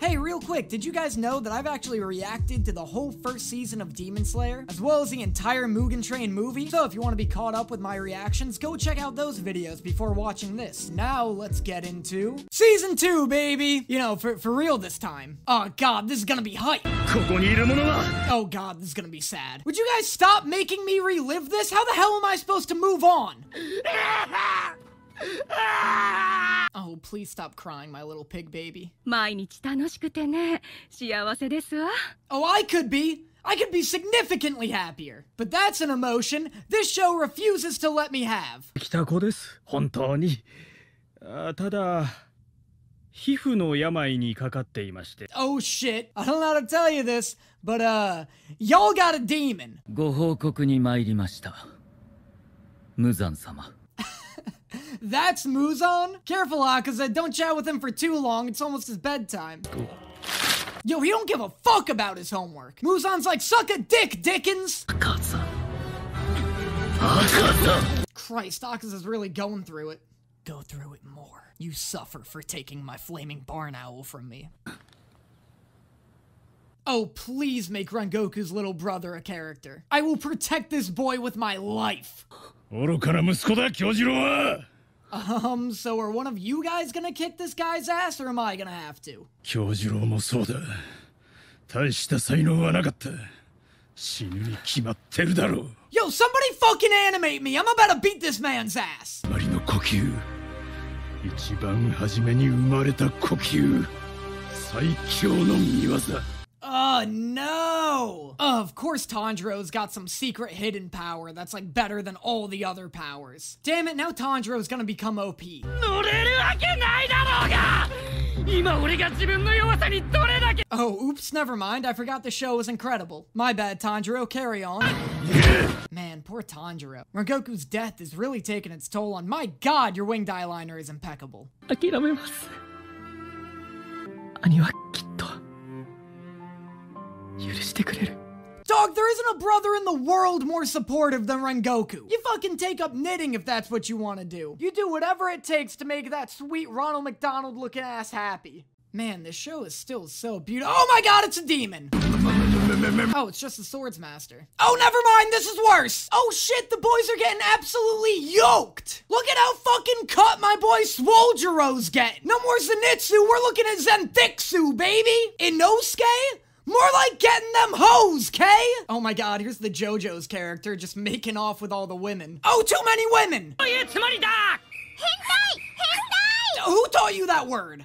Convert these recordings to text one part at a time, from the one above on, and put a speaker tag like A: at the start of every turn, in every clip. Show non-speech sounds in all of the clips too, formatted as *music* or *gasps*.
A: Hey, real quick, did you guys know that I've actually reacted to the whole first season of Demon Slayer, as well as the entire Mugen Train movie? So if you want to be caught up with my reactions, go check out those videos before watching this. Now, let's get into Season 2, baby! You know, for, for real this time. Oh god, this is gonna be hype. Oh god, this is gonna be sad. Would you guys stop making me relive this? How the hell am I supposed to move on? *laughs* *laughs* Oh, please stop crying, my little pig baby.
B: 毎日楽しくてね幸せですわ
A: Oh, I could be. I could be significantly happier. But that's an emotion this show refuses to let me have.
C: 来た子です本当にあただ皮膚の病にかかっていまして
A: Oh shit. I don't know how to tell you this, but uh, y'all got a demon.
D: ご報告に参りました無惨様
A: that's Muzan? Careful, Akaza. Don't chat with him for too long. It's almost his bedtime. Cool. Yo, he don't give a fuck about his homework. Muzan's like, suck a dick, Dickens!
D: Akaza. Akaza.
A: Christ, Akaza's really going through it. Go through it more. You suffer for taking my flaming barn owl from me. Oh, please make Rengoku's little brother a character. I will protect this boy with my life.
C: 愚かな息子だ京次郎は
A: Um, so are one of you guys gonna kick this guy's ass, or am I gonna have to?
C: 京次郎もそうだ大した才能はなかった死ぬに決まってるだろう
A: Yo, somebody fucking animate me! I'm about to beat this man's ass!
C: マリの呼吸一番初めに生まれた呼吸最強の見業
A: Oh no! Of course Tanjiro's got some secret hidden power that's like better than all the other powers. Damn it, now Tanjiro's gonna become OP. Oh, oops, never mind. I forgot the show was incredible. My bad, Tanjiro. Carry on. *laughs* Man, poor Tanjiro. Rengoku's death is really taking its toll on- My god, your winged eyeliner is impeccable.
B: 許してくれる
A: Dog, there isn't a brother in the world more supportive than Rengoku. You fucking take up knitting if that's what you want to do. You do whatever it takes to make that sweet Ronald McDonald looking ass happy. Man, this show is still so beautiful. Oh my god, it's a demon! Oh, it's just the Swords Master. Oh, never mind, this is worse! Oh shit, the boys are getting absolutely yoked! Look at how fucking cut my boy Swolgero's getting! No more Zenitsu, we're looking at Zenthixu, baby! Inosuke? More like getting them hoes, Kay! Oh my god, here's the JoJo's character just making off with all the women. Oh, too many women!
B: Oh, yeah, too many doc! Hentai! Hentai!
A: Who taught you that word?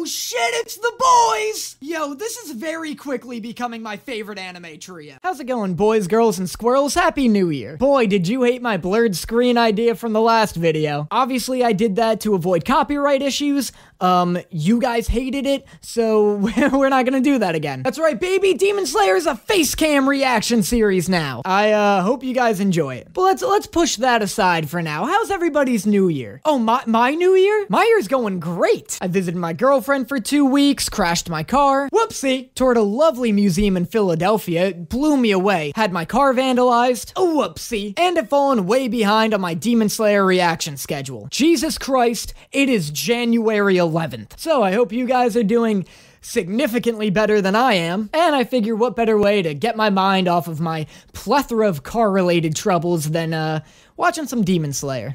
A: Oh shit, it's the boys! Yo, this is very quickly becoming my favorite anime trio. How's it going, boys, girls, and squirrels? Happy New Year. Boy, did you hate my blurred screen idea from the last video. Obviously, I did that to avoid copyright issues, um, you guys hated it, so *laughs* we're not gonna do that again. That's right, baby, Demon Slayer is a face cam reaction series now. I, uh, hope you guys enjoy it. But let's, let's push that aside for now. How's everybody's New Year? Oh, my, my New Year? My year's going great. I visited my girlfriend for two weeks, crashed my car. Whoopsie. Toured a lovely museum in Philadelphia. It blew me away. Had my car vandalized. A whoopsie. And have fallen way behind on my Demon Slayer reaction schedule. Jesus Christ, it is January 11th. 11th. So I hope you guys are doing significantly better than I am, and I figure what better way to get my mind off of my plethora of car related troubles than uh, watching some Demon Slayer.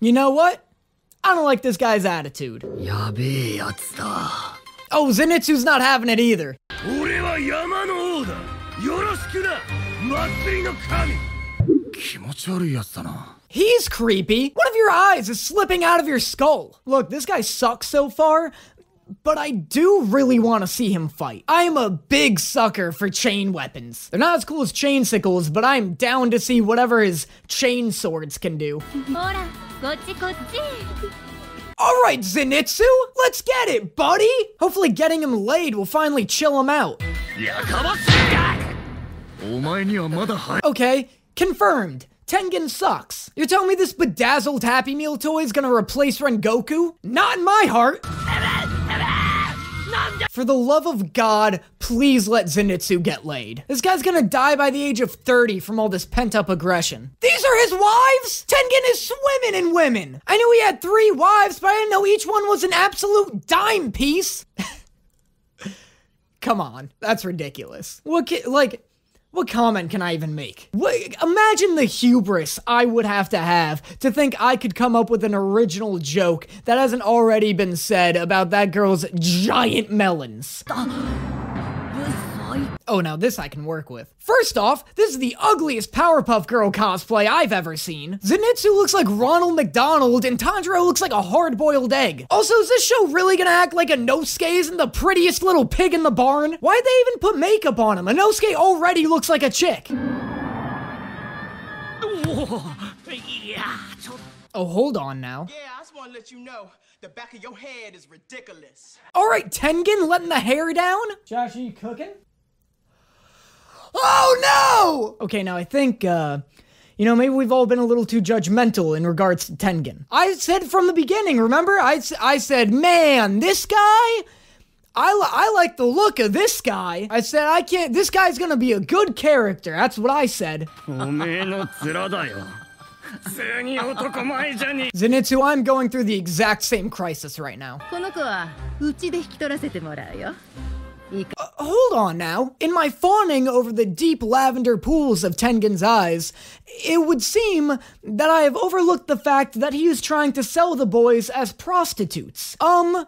A: You know what? I don't like this guy's attitude. Oh, Zenitsu's not having it either. He's creepy. One of your eyes is slipping out of your skull. Look, this guy sucks so far, but I do really want to see him fight. I am a big sucker for chain weapons. They're not as cool as chain sickles, but I'm down to see whatever his chain swords can do.
B: All
A: right, Zenitsu, let's get it, buddy! Hopefully getting him laid will finally chill him out. Okay, confirmed. Tengen sucks. You're telling me this bedazzled Happy Meal toy is gonna replace Rengoku? Not in my heart. For the love of God, please let Zenitsu get laid. This guy's gonna die by the age of 30 from all this pent-up aggression. These are his wives? Tengen is swimming in women. I knew he had three wives, but I didn't know each one was an absolute dime piece. *laughs* Come on, that's ridiculous. What, like, what comment can I even make? Imagine the hubris I would have to have to think I could come up with an original joke that hasn't already been said about that girl's giant melons. *gasps* *gasps* Oh, now this I can work with. First off, this is the ugliest Powerpuff Girl cosplay I've ever seen. Zenitsu looks like Ronald McDonald, and Tanjiro looks like a hard-boiled egg. Also, is this show really gonna act like Inosuke isn't the prettiest little pig in the barn? Why'd they even put makeup on him? Inosuke already looks like a chick. *laughs* Oh, hold on now.
E: Yeah, I just want to let you know the back of your head is ridiculous.
A: All right, Tengen, letting the hair down. Josh, are you cooking? Oh no! Okay, now I think, uh, you know, maybe we've all been a little too judgmental in regards to Tengen. I said from the beginning, remember? I, I said, man, this guy. I, li I like the look of this guy. I said, I can't, this guy's gonna be a good character. That's what I said. *laughs* Zenitsu, I'm going through the exact same crisis right now. *laughs*
F: Uh,
A: hold on now. In my fawning over the deep lavender pools of Tengen's eyes, it would seem that I have overlooked the fact that he is trying to sell the boys as prostitutes. Um,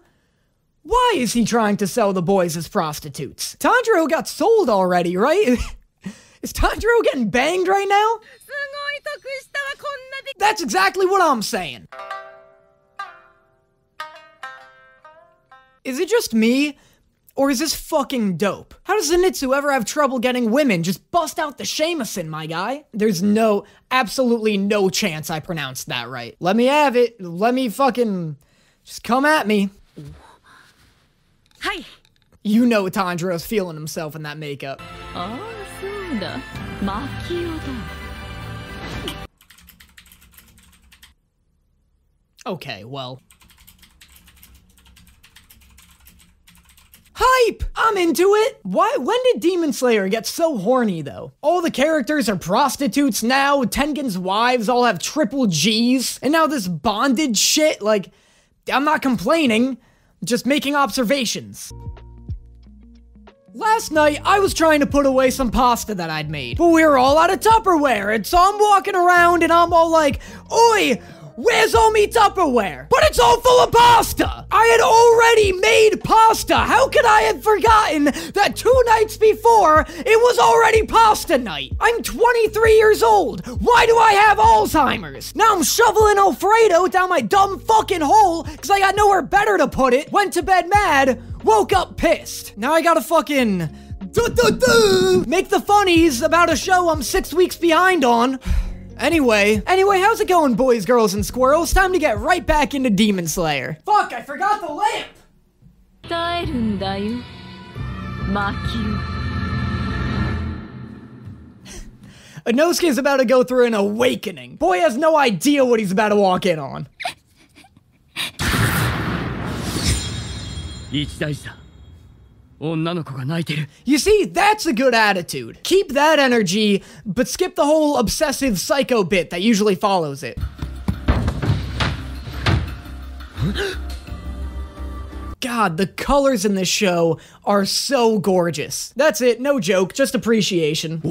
A: why is he trying to sell the boys as prostitutes? Tanjiro got sold already, right? *laughs* is Tanjiro getting banged right now? That's exactly what I'm saying. Is it just me? Or is this fucking dope? How does Zenitsu ever have trouble getting women? Just bust out the Shameson, my guy. There's no, absolutely no chance I pronounced that right. Let me have it. Let me fucking, just come at me.
F: Hi.
A: You know Tanjiro's feeling himself in that makeup.
F: Oh,
A: Okay, well, Hype! I'm into it! Why when did Demon Slayer get so horny though? All the characters are prostitutes now, Tengen's wives all have triple G's, and now this bondage shit, like I'm not complaining, just making observations. Last night, I was trying to put away some pasta that I'd made, but we were all out of Tupperware, and so I'm walking around and I'm all like, Oi, where's all me Tupperware? But it's all full of pasta! I had already made pasta! How could I have forgotten that two nights before, it was already pasta night? I'm 23 years old! Why do I have Alzheimer's? Now I'm shoveling Alfredo down my dumb fucking hole because I got nowhere better to put it, went to bed mad, woke up pissed. Now I gotta fucking do-do-do, make the funnies about a show I'm six weeks behind on. Anyway, anyway, how's it going, boys, girls, and squirrels? Time to get right back into Demon Slayer. Fuck, I forgot the lamp! *laughs*
F: Inosuke
A: is about to go through an awakening. Boy has no idea what he's about to walk in on. *laughs* You see, that's a good attitude. Keep that energy, but skip the whole obsessive psycho bit that usually follows it. God, the colors in this show are so gorgeous. That's it, no joke, just appreciation.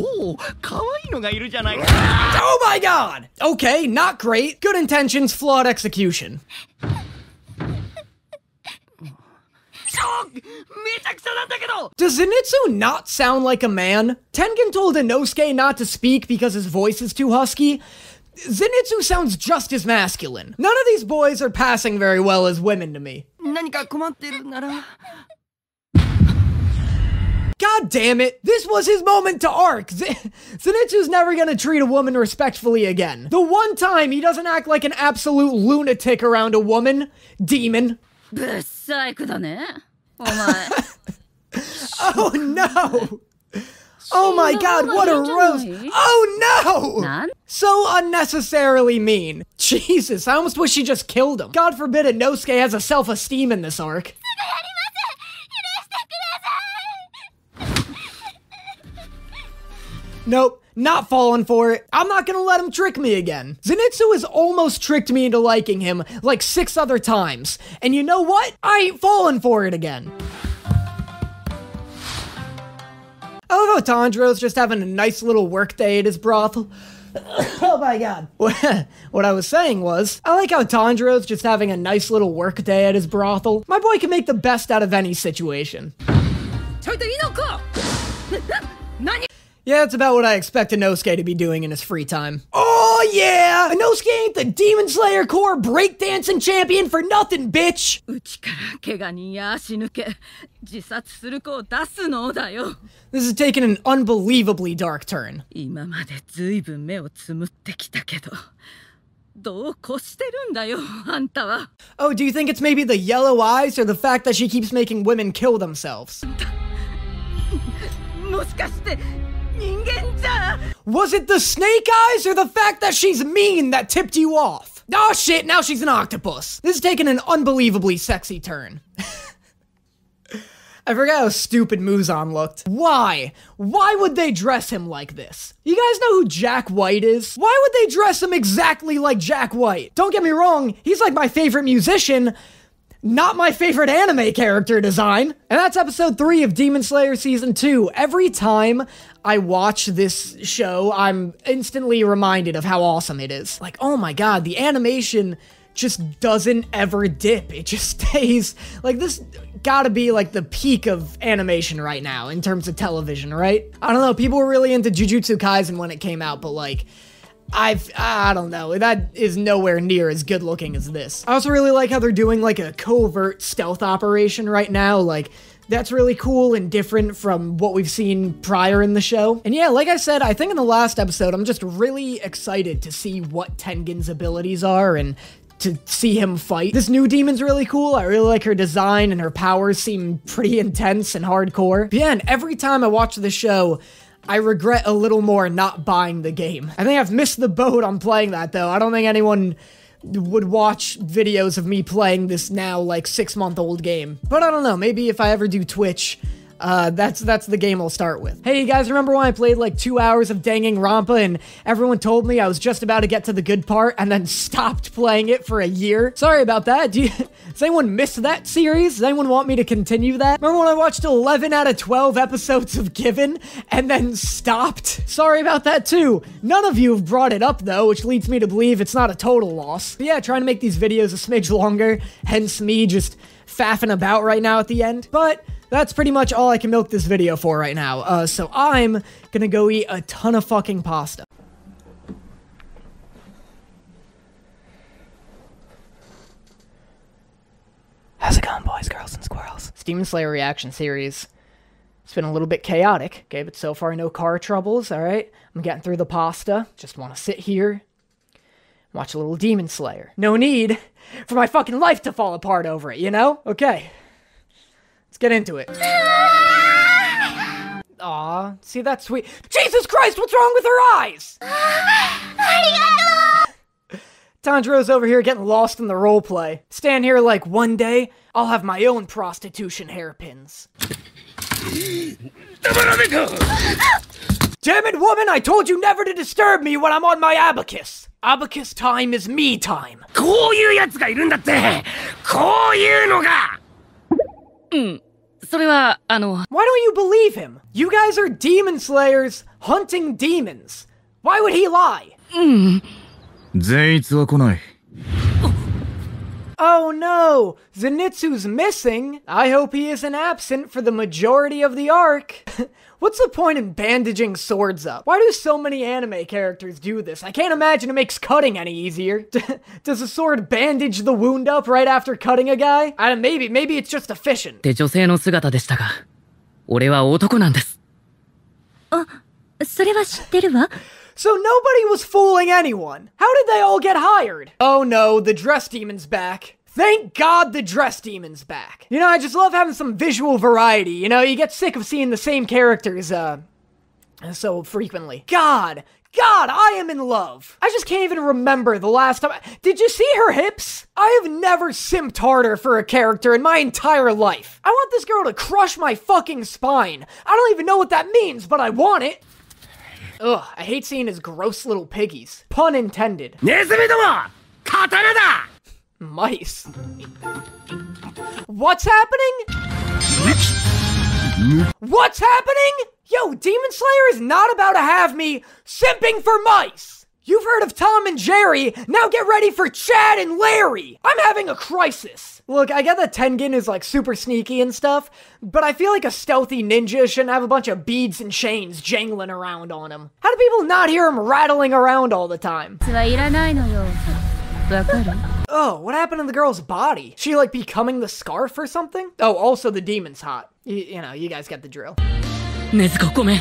A: Oh my god! Okay, not great. Good intentions, flawed execution. Does Zenitsu not sound like a man? Tengen told Inosuke not to speak because his voice is too husky. Zenitsu sounds just as masculine. None of these boys are passing very well as women to me. God damn it! This was his moment to arc! Z- *laughs* Zenitsu's never gonna treat a woman respectfully again. The one time he doesn't act like an absolute lunatic around a woman, demon. *laughs* Oh no! Oh my god, what a rose! Oh no! So unnecessarily mean. Jesus, I almost wish she just killed him. God forbid Inosuke has a self esteem in this arc. Nope, not falling for it. I'm not gonna let him trick me again. Zenitsu has almost tricked me into liking him like six other times. And you know what? I ain't falling for it again. I love how Tanjiro's just having a nice little work day at his brothel. *coughs* oh my god. *laughs* what I was saying was, I like how Tanjiro's just having a nice little work day at his brothel. My boy can make the best out of any situation. *laughs*
B: ちょいといいのか何
A: Yeah, that's about what I expect Inosuke to be doing in his free time. Oh yeah! Inosuke ain't the Demon Slayer Core breakdancing champion for nothing, bitch!
B: うちから怪我人や足抜け自殺する子を出すのだよ
A: This is taking an unbelievably dark turn.
B: 今までずいぶん目をつむってきたけどどうこしてるんだよあんたは
A: Oh, do you think it's maybe the yellow eyes or the fact that she keeps making women kill themselves? *laughs*
B: もしかして人間じゃ
A: Was it the snake eyes or the fact that she's mean that tipped you off? Oh shit, now she's an octopus. This is taking an unbelievably sexy turn. *laughs* I forgot how stupid Muzan looked. Why? Why would they dress him like this? You guys know who Jack White is? Why would they dress him exactly like Jack White? Don't get me wrong, he's like my favorite musician, not my favorite anime character design. And that's episode 3 of Demon Slayer Season 2. Every time I watch this show, I'm instantly reminded of how awesome it is. Like, oh my god, the animation just doesn't ever dip. It just *laughs* stays like this gotta be like the peak of animation right now in terms of television, right? I don't know, people were really into Jujutsu Kaisen when it came out, but like I've I don't know. That is nowhere near as good looking as this. I also really like how they're doing like a covert stealth operation right now. Like that's really cool and different from what we've seen prior in the show. And yeah, like I said, I think in the last episode, I'm just really excited to see what Tengen's abilities are and to see him fight. This new demon's really cool. I really like her design and her powers seem pretty intense and hardcore. But yeah, and every time I watch the show, I regret a little more not buying the game. I think I've missed the boat on playing that though. I don't think anyone would watch videos of me playing this now like six month old game. But I don't know, maybe if I ever do Twitch, uh, that's that's the game I'll start with. Hey, you guys remember when I played like two hours of Danganronpa and everyone told me I was just about to get to the good part and then *laughs* stopped playing it for a year? Sorry about that. You, *laughs* does anyone miss that series? Does anyone want me to continue that? Remember when I watched 11 out of 12 episodes of Given and then stopped? Sorry about that too. None of you have brought it up though, which leads me to believe it's not a total loss. But yeah, trying to make these videos a smidge longer, hence me just faffing about right now at the end. But that's pretty much all I can milk this video for right now. Uh, so I'm gonna go eat a ton of fucking pasta. How's it going, boys, girls, and squirrels? Demon Slayer reaction series. It's been a little bit chaotic, okay, but so far no car troubles, alright? I'm getting through the pasta. Just want to sit here, watch a little Demon Slayer. No need for my fucking life to fall apart over it, you know? Okay. Let's get into it. *laughs* Aw, see that sweet. Jesus Christ, what's wrong with her eyes? *sighs* Tanjiro's over here getting lost in the roleplay. Stand here like one day, I'll have my own prostitution hairpins. *gasps* Damn it, woman, I told you never to disturb me when I'm on my abacus. Abacus time is me time.
C: こういうやつがいるんだってこういうのが
B: それはあの
A: Why don't you believe him? You guys are demon slayers hunting demons. Why would he lie?
G: 善逸は来ない。
A: Oh no, Zenitsu's missing. I hope he isn't absent for the majority of the arc. *laughs* What's the point in bandaging swords up? Why do so many anime characters do this? I can't imagine it makes cutting any easier. *laughs* Does a sword bandage the wound up right after cutting a guy? I don't, maybe, maybe it's just efficient.
B: って女性の姿でしたが俺は男なんです
F: それは知ってるわ
A: So nobody was fooling anyone. How did they all get hired? Oh no, the dress demon's back. Thank God the dress demon's back. You know, I just love having some visual variety. You know, you get sick of seeing the same characters, uh, so frequently. God, God, I am in love. I just can't even remember the last time. Did you see her hips? I have never simped harder for a character in my entire life. I want this girl to crush my fucking spine. I don't even know what that means, but I want it. Ugh, I hate seeing his gross little piggies. Pun intended.
C: ネズミども刀だ
A: Mice. What's happening? What's happening? Yo, Demon Slayer is not about to have me simping for mice. You've heard of Tom and Jerry, now get ready for Chad and Larry. I'm having a crisis. Look, I get that Tengen is like super sneaky and stuff, but I feel like a stealthy ninja shouldn't have a bunch of beads and chains jangling around on him. How do people not hear him rattling around all the time? *laughs*
F: はいらないのよわかる
A: Oh, what happened to the girl's body? She like becoming the scarf or something? Oh, also the demon's hot. Y- you know, you guys get the drill.
B: 禰豆子ごめん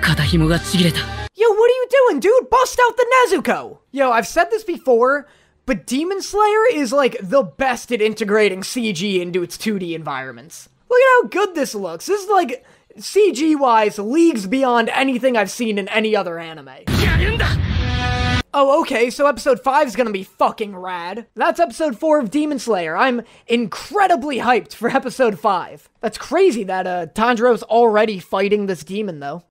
B: 肩紐がちぎれた
A: Yo, what are you doing, dude? Bust out the Nezuko! Yo, I've said this before, but Demon Slayer is like the best at integrating CG into its 2D environments. Look at how good this looks. This is like CG wise leagues beyond anything I've seen in any other anime. Oh, okay, so episode 5 is gonna be fucking rad. That's episode 4 of Demon Slayer. I'm incredibly hyped for episode 5. That's crazy that uh, Tanjiro's already fighting this demon, though.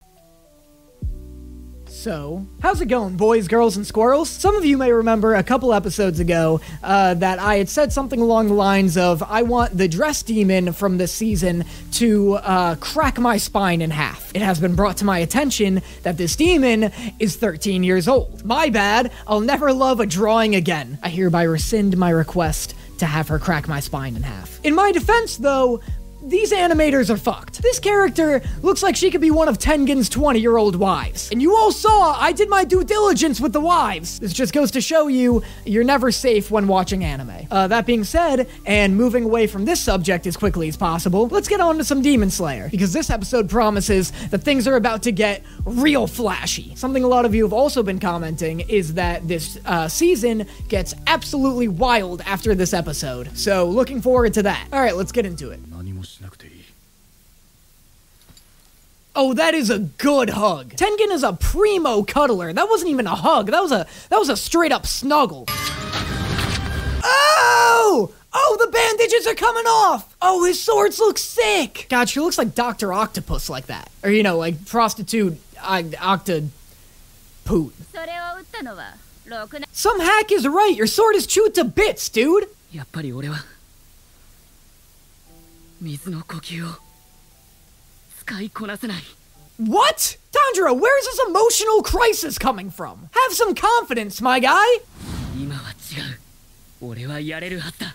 A: So, how's it going, boys, girls, and squirrels? Some of you may remember a couple episodes ago uh, that I had said something along the lines of, I want the dress demon from this season to uh, crack my spine in half. It has been brought to my attention that this demon is 13 years old. My bad, I'll never love a drawing again. I hereby rescind my request to have her crack my spine in half. In my defense, though, these animators are fucked. This character looks like she could be one of Tengen's 20 year old wives. And you all saw I did my due diligence with the wives. This just goes to show you you're never safe when watching anime. Uh, that being said, and moving away from this subject as quickly as possible, let's get on to some Demon Slayer. Because this episode promises that things are about to get real flashy. Something a lot of you have also been commenting is that this uh, season gets absolutely wild after this episode. So, looking forward to that. Alright, let's get into it. Oh, that is a good hug. Tengen is a primo cuddler. That wasn't even a hug. That was a that was a straight up snuggle. Oh! Oh, the bandages are coming off. Oh, his swords look sick. God, she looks like Doctor Octopus like that, or you know, like prostitute uh, Octa poot.
F: それを撃ったのはろくな
A: Some hack is right. Your sword is chewed to bits, dude.
B: やっぱり俺は水の呼吸を使いこなせない
A: what? Tanjiro, where's this emotional crisis coming from? Have some confidence, my guy!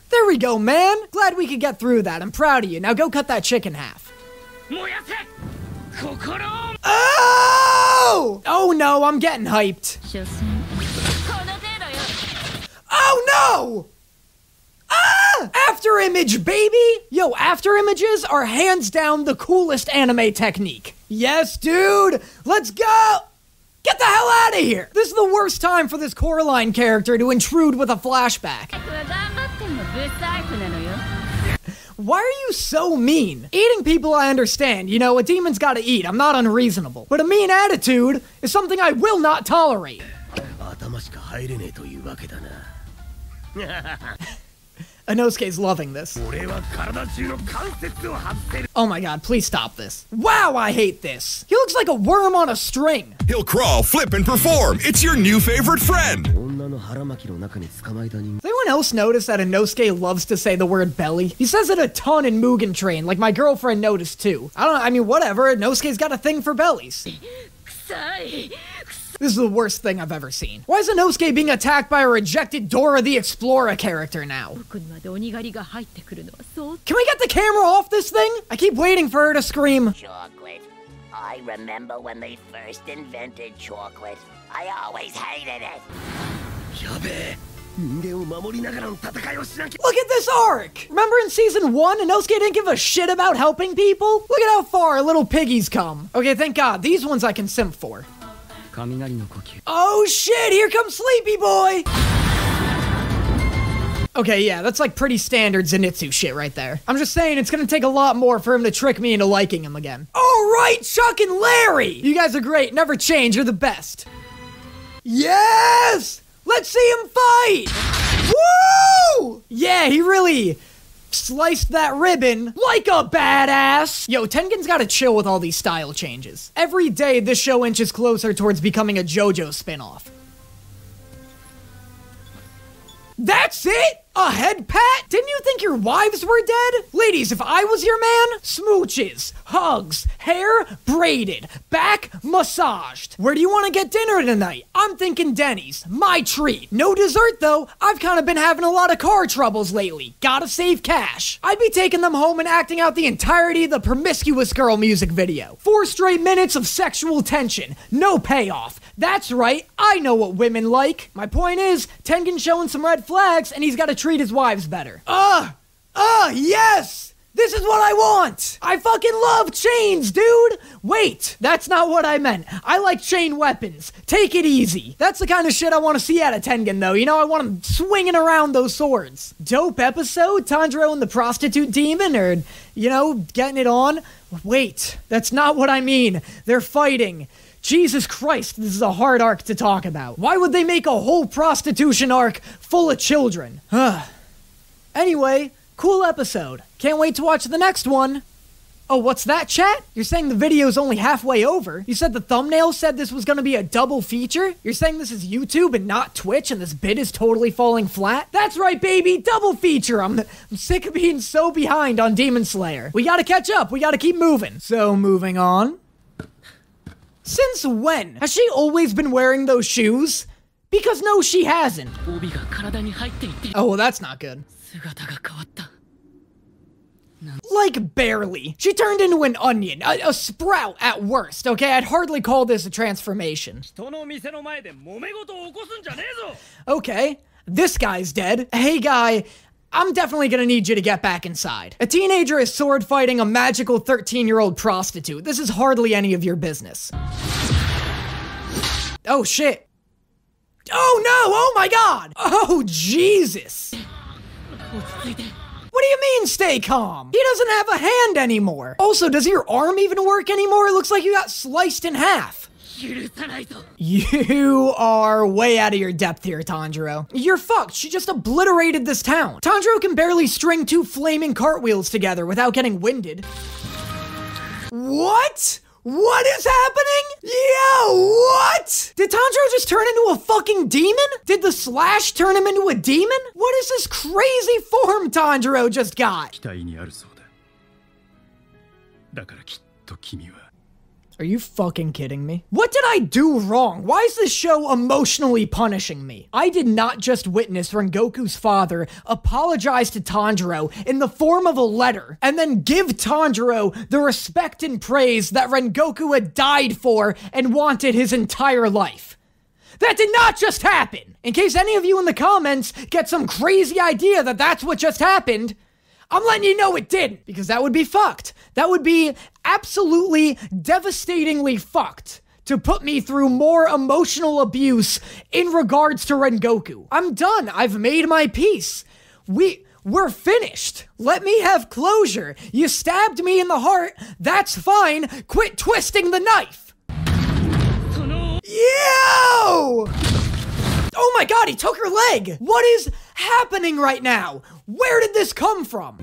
A: There we go, man! Glad we could get through that. I'm proud of you. Now go cut that chick in half. Oh! Oh no, I'm getting hyped. Oh no! Ah! After image, baby! Yo, after images are hands down the coolest anime technique. Yes, dude! Let's go! Get the hell out of here! This is the worst time for this Coraline character to intrude with a flashback. Why are you so mean? Eating people, I understand. You know, a demon's gotta eat. I'm not unreasonable. But a mean attitude is something I will not tolerate. *laughs* *laughs* Inosuke's loving this. Oh my god, please stop this. Wow, I hate this. He looks like a worm on a string.
H: He'll crawl, flip, and perform. It's your new favorite friend.
A: Does anyone else notice that Inosuke loves to say the word belly? He says it a ton in Mugen Train, like my girlfriend noticed too. I don't I mean, whatever, Inosuke's got a thing for bellies.
F: 臭い
A: This is the worst thing I've ever seen. Why is Inosuke being attacked by a rejected Dora the Explorer character now?
F: 僕にまで鬼狩りが入ってくるのはそう
A: Can we get the camera off this thing? I keep waiting for her to scream.
I: Chocolate. I remember when they first invented chocolate. I always hated it.
C: やべえ人間を守りながらの戦いをしなきゃ
A: Look at this arc! Remember in season 1, Inosuke didn't give a shit about helping people? Look at how far little piggies come. Okay, thank god, these ones I can simp for. Oh shit, here comes Sleepy Boy! Okay, yeah, that's like pretty standard Zenitsu shit right there. I'm just saying it's gonna take a lot more for him to trick me into liking him again. Alright, Chuck and Larry! You guys are great, never change, you're the best. Yes! Let's see him fight! Woo! Yeah, he really sliced that ribbon like a badass. Yo, Tengen's gotta chill with all these style changes. Every day, this show inches closer towards becoming a JoJo spinoff. That's it? A head pat? Didn't you think your wives were dead? Ladies, if I was your man, smooches, hugs, hair braided, back massaged. Where do you want to get dinner tonight? I'm thinking Denny's. My treat. No dessert though. I've kind of been having a lot of car troubles lately. Gotta save cash. I'd be taking them home and acting out the entirety of the Promiscuous Girl music video. Four straight minutes of sexual tension. No payoff. That's right, I know what women like. My point is, Tengen's showing some red flags and he's gotta treat his wives better. Ugh! Ugh, yes! This is what I want! I fucking love chains, dude! Wait, that's not what I meant. I like chain weapons. Take it easy. That's the kind of shit I want to see out of Tengen, though. You know, I want him swinging around those swords. Dope episode, Tanjiro and the prostitute demon, or, you know, getting it on. Wait, that's not what I mean. They're fighting. Jesus Christ, this is a hard arc to talk about. Why would they make a whole prostitution arc full of children? anyway, cool episode. Can't wait to watch the next one. Oh, what's that, chat? You're saying the video's only halfway over? You said the thumbnail said this was gonna be a double feature? You're saying this is YouTube and not Twitch and this bit is totally falling flat? That's right, baby! Double feature! I'm, I'm sick of being so behind on Demon Slayer. We gotta catch up, we gotta keep moving. So, moving on. Since when? Has she always been wearing those shoes? Because no, she hasn't. Oh, well, that's not good. Like, barely. She turned into an onion, a, a, sprout at worst, okay? I'd hardly call this a transformation. Okay, this guy's dead. Hey, guy, I'm definitely gonna need you to get back inside. A teenager is sword fighting a magical 13 year old prostitute. This is hardly any of your business. Oh shit. Oh no! Oh my god! Oh Jesus! What do you mean stay calm? He doesn't have a hand anymore. Also, does your arm even work anymore? It looks like you got sliced in half. You are way out of your depth here, Tanjiro. You're fucked. She just obliterated this town. Tanjiro can barely string two flaming cartwheels together without getting winded. What? What is happening? Yeah, what? Did Tanjiro just turn into a fucking demon? Did the slash turn him into a demon? What is this crazy form Tanjiro just got? Are you fucking kidding me? What did I do wrong? Why is this show emotionally punishing me? I did not just witness Rengoku's father apologize to Tanjiro in the form of a letter and then give Tanjiro the respect and praise that Rengoku had died for and wanted his entire life. That did not just happen! In case any of you in the comments get some crazy idea that that's what just happened, I'm letting you know it didn't, because that would be fucked. That would be absolutely devastatingly fucked to put me through more emotional abuse in regards to Rengoku. I'm done. I've made my peace. We. We're finished. Let me have closure. You stabbed me in the heart. That's fine. Quit twisting the knife. Yo! Oh my god, he took her leg! What is happening right now? Where did this come from?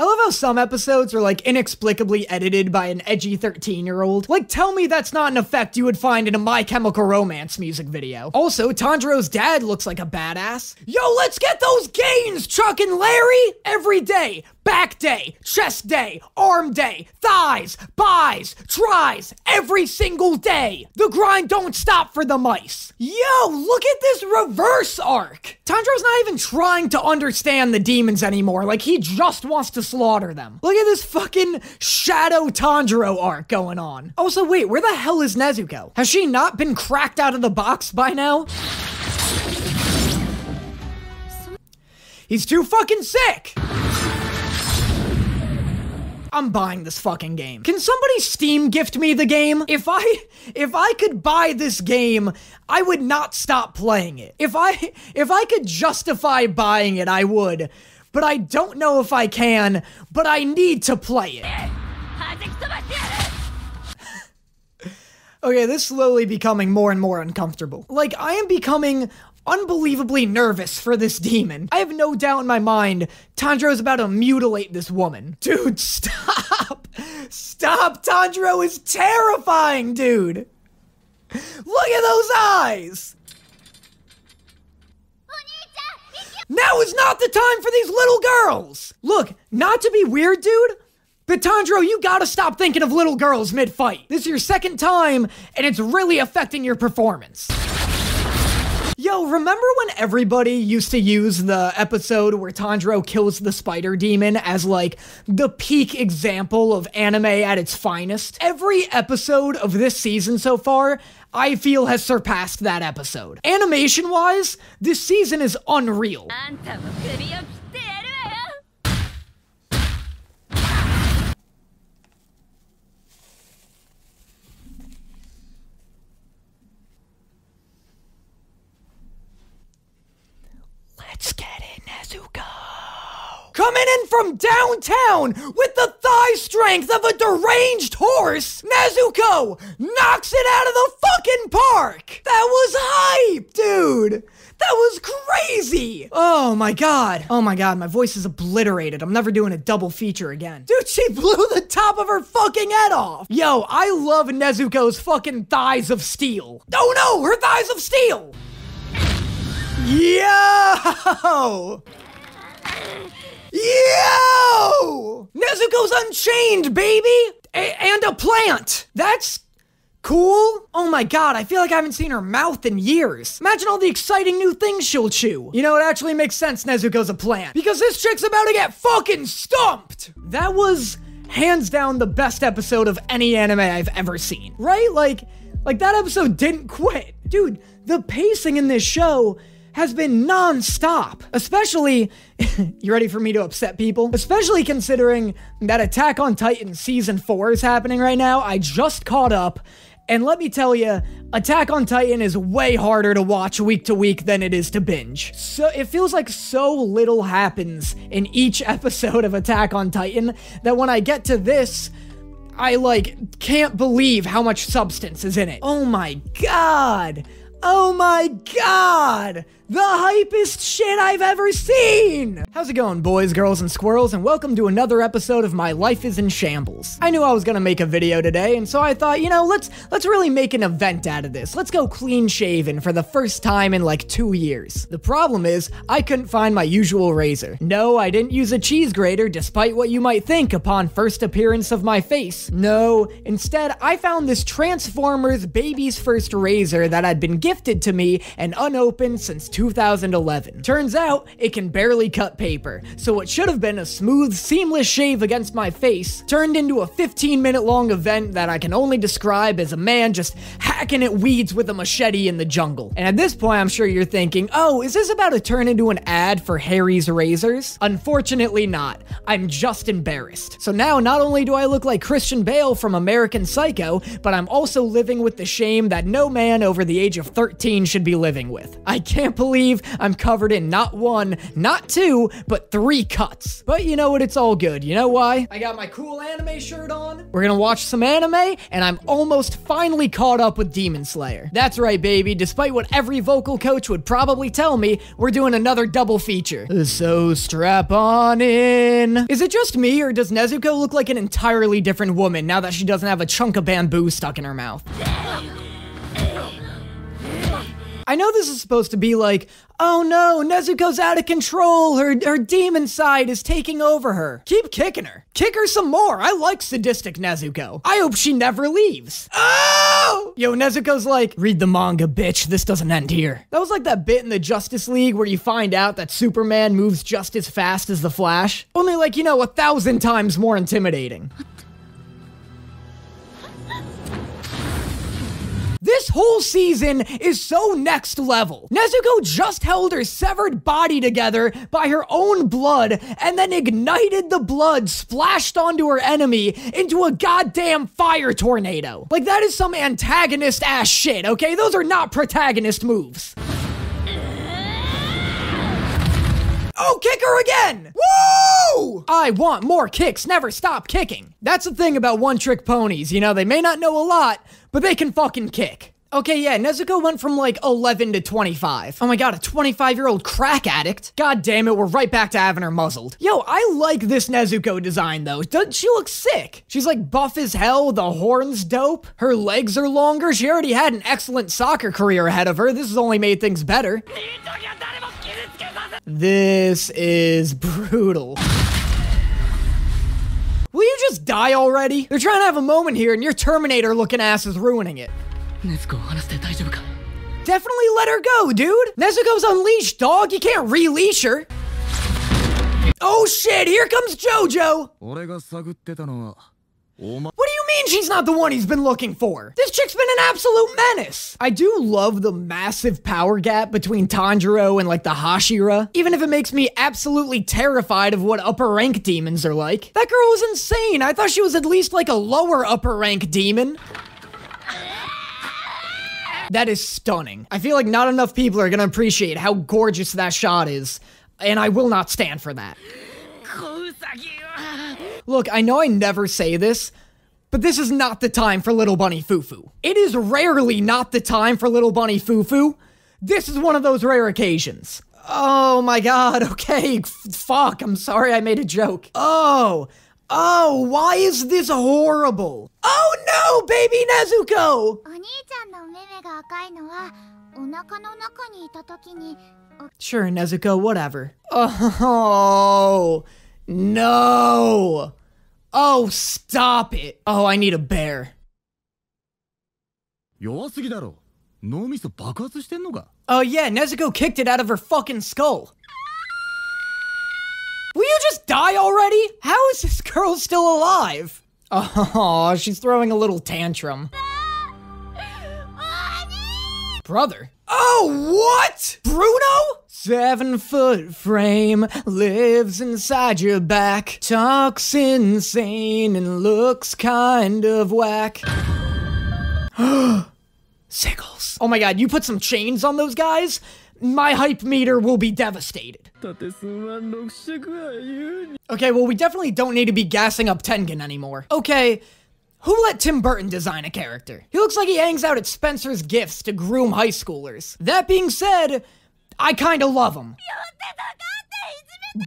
A: I love how some episodes are like inexplicably edited by an edgy 13 year old. Like, tell me that's not an effect you would find in a My Chemical Romance music video. Also, Tanjiro's dad looks like a badass. Yo, let's get those gains, Chuck and Larry! Every day, back day, chest day, arm day, thighs, buys, tries, every single day. The grind don't stop for the mice. Yo, look at this reverse arc. Tanjiro's not even trying to understand the demons anymore. Like, he just wants to slaughter them. Look at this fucking Shadow Tanjiro arc going on. Also, wait, where the hell is Nezuko? Has she not been cracked out of the box by now? He's too fucking sick! I'm buying this fucking game. Can somebody Steam gift me the game? If I if I could buy this game, I would not stop playing it. If I if I could justify buying it, I would. But I don't know if I can, but I need to play it. *laughs* Okay, this is slowly becoming more and more uncomfortable. Like, I am becoming unbelievably nervous for this demon. I have no doubt in my mind Tanjiro is about to mutilate this woman. *laughs* Dude, stop! Stop! Tanjiro is terrifying, dude! Look at those eyes! Now is not the time for these little girls! Look, not to be weird, dude, but Tanjiro, you gotta stop thinking of little girls mid fight. This is your second time, and it's really affecting your performance. Yo, remember when everybody used to use the episode where Tanjiro kills the spider demon as like the peak example of anime at its finest? Every episode of this season so far, I feel has surpassed that episode. Animation wise, this season is unreal. Let's get it, Nezuko. Coming in from downtown with the thigh strength of a deranged horse, Nezuko knocks it out of the fucking park. That was hype, dude. That was crazy. Oh my god. Oh my god, my voice is obliterated. I'm never doing a double feature again. Dude, she blew the top of her fucking head off. Yo, I love Nezuko's fucking thighs of steel. Oh no, her thighs of steel. Yo! Yo! Nezuko's unchained, baby! A- and a plant! That's cool? Oh my god, I feel like I haven't seen her mouth in years. Imagine all the exciting new things she'll chew. You know, it actually makes sense Nezuko's a plant. Because this chick's about to get fucking stumped! That was hands down the best episode of any anime I've ever seen. Right? Like, like that episode didn't quit. Dude, the pacing in this show has been non-stop. Especially, *laughs* you ready for me to upset people? Especially considering that Attack on Titan season 4 is happening right now. I just caught up. And let me tell you, Attack on Titan is way harder to watch week to week than it is to binge. So it feels like so little happens in each *laughs* episode of Attack on Titan that when I get to this, I like can't believe how much substance is in it. Oh my god. Oh my god! The hypest shit I've ever seen! How's it going, boys, girls, and squirrels, and welcome to another episode of My Life is in Shambles. I knew I was gonna make a video today, and so I thought, you know, let's let's really make an event out of this. Let's go clean shaven for the first time in like two years. The problem is, I couldn't find my usual razor. No, I didn't use a cheese grater, despite what you might think upon first appearance of my face. No, instead, I found this Transformers Baby's First razor that had been gifted to me and unopened since 2011. Turns out, it can barely cut paper, so what should have been a smooth, seamless shave against my face turned into a 15 minute long event that I can only describe as a man just hacking at weeds with a machete in the jungle. And at this point, I'm sure you're thinking, oh, is this about to turn into an ad for Harry's Razors? Unfortunately not. I'm just embarrassed. So now, not only do I look like Christian Bale from American Psycho, but I'm also living with the shame that no man over the age of 13 should be living with. I can't believe I'm covered in not one, not two, but three cuts. But you know what? It's all good. You know why? I got my cool anime shirt on. We're gonna watch some anime, and I'm almost finally caught up with Demon Slayer. That's right, baby. Despite what every vocal coach would probably tell me, we're doing another double feature. So strap on in. Is it just me, or does Nezuko look like an entirely different woman now that she doesn't have a chunk of bamboo stuck in her mouth? I know this is supposed to be like, oh no, Nezuko's out of control. Her her demon side is taking over her. Keep kicking her. Kick her some more. I like sadistic Nezuko. I hope she never leaves. Oh! Yo, Nezuko's like, read the manga, bitch. This doesn't end here. That was like that bit in the Justice League where you find out that Superman moves just as fast as the Flash. Only like, you know, a thousand times more intimidating. This whole season is so next level. Nezuko just held her severed body together by her own blood and then ignited the blood splashed onto her enemy into a goddamn fire tornado. Like, that is some antagonist ass shit, okay? Those are not protagonist moves. Oh, kick her again! Woo! Woo! I want more kicks, never stop kicking. That's the thing about one trick ponies, you know, they may not know a lot, but they can fucking kick. Okay, yeah, Nezuko went from like 11 to 25. Oh my god, a 25 year old crack addict. God damn it, we're right back to having her muzzled. Yo, I like this Nezuko design though. Doesn't she look sick? She's like buff as hell, the horn's dope, her legs are longer. She already had an excellent soccer career ahead of her. This has only made things better. This is brutal. Will you just die already? You're trying to have a moment here and your Terminator looking ass is ruining it. Definitely let her go, dude! Nezuko's unleashed, dog! You can't release her! Oh shit, here comes JoJo!
G: Oh my.
A: What do you mean she's not the one he's been looking for? This chick's been an absolute menace. I do love the massive power gap between Tanjiro and like the Hashira, even if it makes me absolutely terrified of what upper rank demons are like. That girl was insane. I thought she was at least like a lower upper rank demon. That is stunning. I feel like not enough people are gonna appreciate how gorgeous that shot is, and I will not stand for that. Look, I know I never say this, but this is not the time for Little Bunny Fufu. It is rarely not the time for Little Bunny Fufu. This is one of those rare occasions. Oh my god, *laughs* okay, F fuck, I'm sorry I made a joke. Oh, oh, why is this horrible? Oh no, baby Nezuko! Sure, Nezuko, whatever. *laughs* Oh, no. Oh, stop it. Oh, I need a bear.
G: 弱すぎだろ脳みそ爆発してんのか
A: Oh yeah, Nezuko kicked it out of her fucking skull. Will you just die already? How is this girl still alive? Oh, she's throwing a little tantrum. *laughs* Brother. Oh, what? Bruno? Seven foot frame lives inside your back, talks insane and looks kind of whack. *gasps* Sickles. Oh my god, you put some chains on those guys? My hype meter will be devastated. Okay, well, we definitely don't need to be gassing up Tengen anymore. Okay, who let Tim Burton design a character? He looks like he hangs out at Spencer's Gifts to groom high schoolers. That being said, I kinda love him.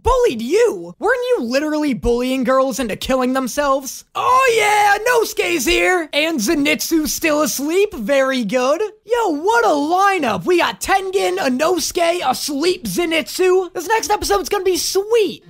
A: Bullied you? Weren't you literally bullying girls into killing themselves? Oh yeah, Inosuke's here! And Zenitsu's still asleep, very good. Yo, what a lineup! We got Tengen, Inosuke, a sleep Zenitsu. This next episode's gonna be sweet.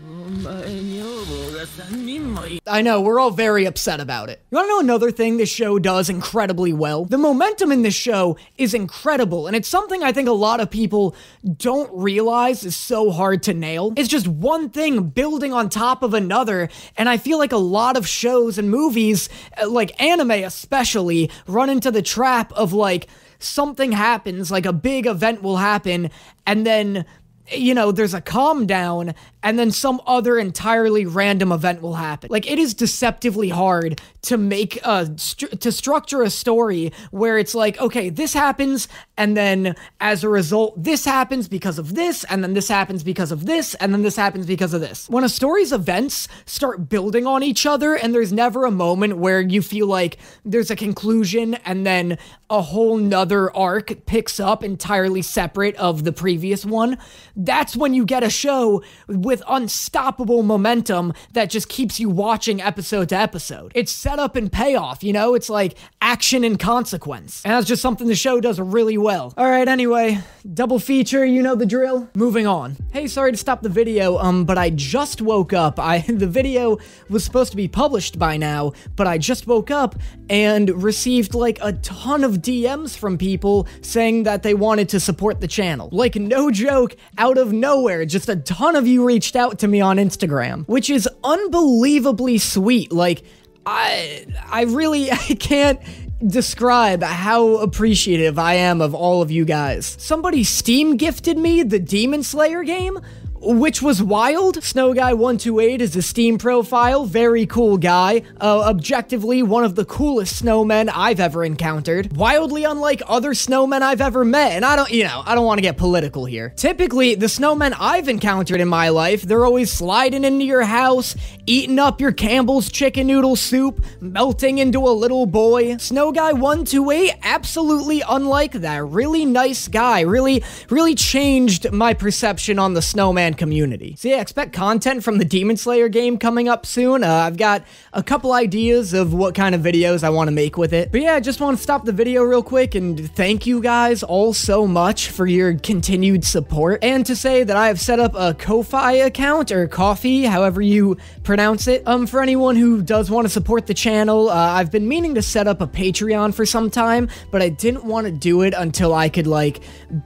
A: I know, we're all very upset about it. You wanna know another thing this show does incredibly well? The momentum in this show is incredible, and it's something I think a lot of people don't realize is so hard to nail. It's just one thing building on top of another, and I feel like a lot of shows and movies, uh, like anime especially, run into the trap of like, something happens, like a big event will happen, and then you know, there's a calm down, and then some other entirely random event will happen. Like it is deceptively hard to make a to structure a story where it's like, okay, this happens, and then as a result, this happens because of this, and then this happens because of this, and then this happens because of this. When a story's events start building on each other, and there's never a moment where you feel like there's a conclusion, and then a whole nother arc picks up entirely separate of the previous one that's when you get a show with unstoppable momentum that just keeps you watching episode to episode. It's setup and payoff, you know? It's like action and consequence. And that's just something the show does really well. All right, anyway, double feature, you know the drill. Moving on. Hey, sorry to stop the video, um, but I just woke up. I *laughs* the video was supposed to be published by now, but I just woke up and received like a ton of DMs from people saying that they wanted to support the channel. Like no joke, out of nowhere, just a ton of you reached out to me on Instagram, which is unbelievably sweet. Like I I really *laughs* I can't describe how appreciative I am of all of you guys. Somebody Steam gifted me the Demon Slayer game. Which was wild. Snow Guy 128 is a Steam profile, very cool guy. Uh, objectively, one of the coolest snowmen I've ever encountered. Wildly unlike other snowmen I've ever met, and I don't, you know, I don't want to get political here. Typically, the snowmen I've encountered in my life, they're always sliding into your house, eating up your Campbell's chicken noodle soup, melting into a little boy. Snow Guy 128, absolutely unlike that. Really nice guy. Really, really changed my perception on the snowman community. So yeah, expect content from the Demon Slayer game coming up soon. Uh, I've got a couple ideas of what kind of videos I want to make with it. But yeah, I just want to stop the video real quick and thank you guys all so much for your continued support. And to say that I have set up a Ko-Fi account or Coffee, however you pronounce it. Um, for anyone who does want to support the channel, uh, I've been meaning to set up a Patreon for some time, but I didn't want to do it until I could like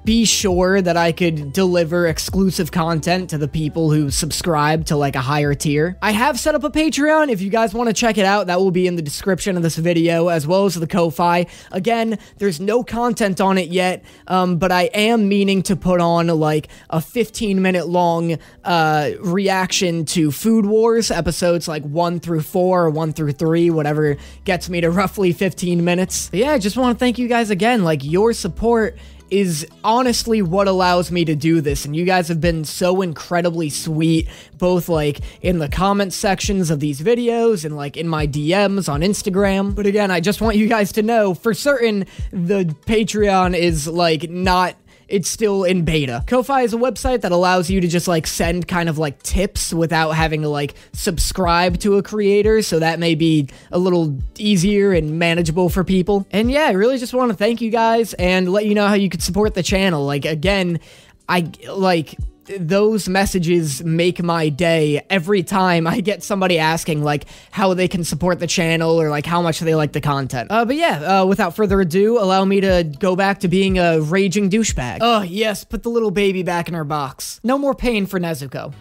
A: be sure that I could deliver exclusive content to the people who subscribe to like a higher tier. I have set up a Patreon. If you guys want to check it out, that will be in the description of this video as well as the Ko-Fi. Again, there's no content on it yet, um, but I am meaning to put on like a 15 minute long uh, reaction to Food Wars episodes like 1 through 4 or 1 through 3, whatever gets me to roughly 15 minutes. But yeah, I just want to thank you guys again. Like, your support is honestly what allows me to do this and you guys have been so incredibly sweet both like in the comment sections of these videos and like in my DMs on Instagram. But again I just want you guys to know for certain the Patreon is like not it's still in beta. Ko-Fi is a website that allows you to just like send kind of like tips without having to like subscribe to a creator, so that may be a little easier and manageable for people. And yeah, I really just want to thank you guys and let you know how you could support the channel. Like again, I like those messages make my day every time I get somebody asking like how they can support the channel or like how much they like the content. Uh, but yeah, uh, without further ado, allow me to go back to being a raging douchebag. Oh yes, put the little baby back in her box. No more pain for Nezuko.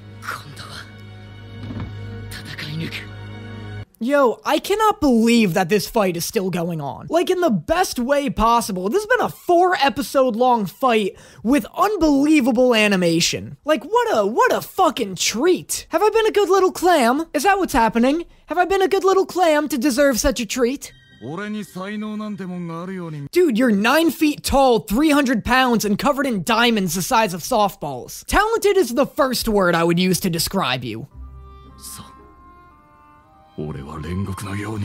A: Yo, I cannot believe that this fight is still going on. Like, in the best way possible, this has been a four episode long fight with unbelievable animation. Like, what a, what a fucking treat. Have I been a good little clam? Is that what's happening? Have I been a good little clam to deserve such a treat? Dude, you're 9 feet tall, 300 pounds, and covered in diamonds the size of softballs. Talented is the first word I would use to describe you.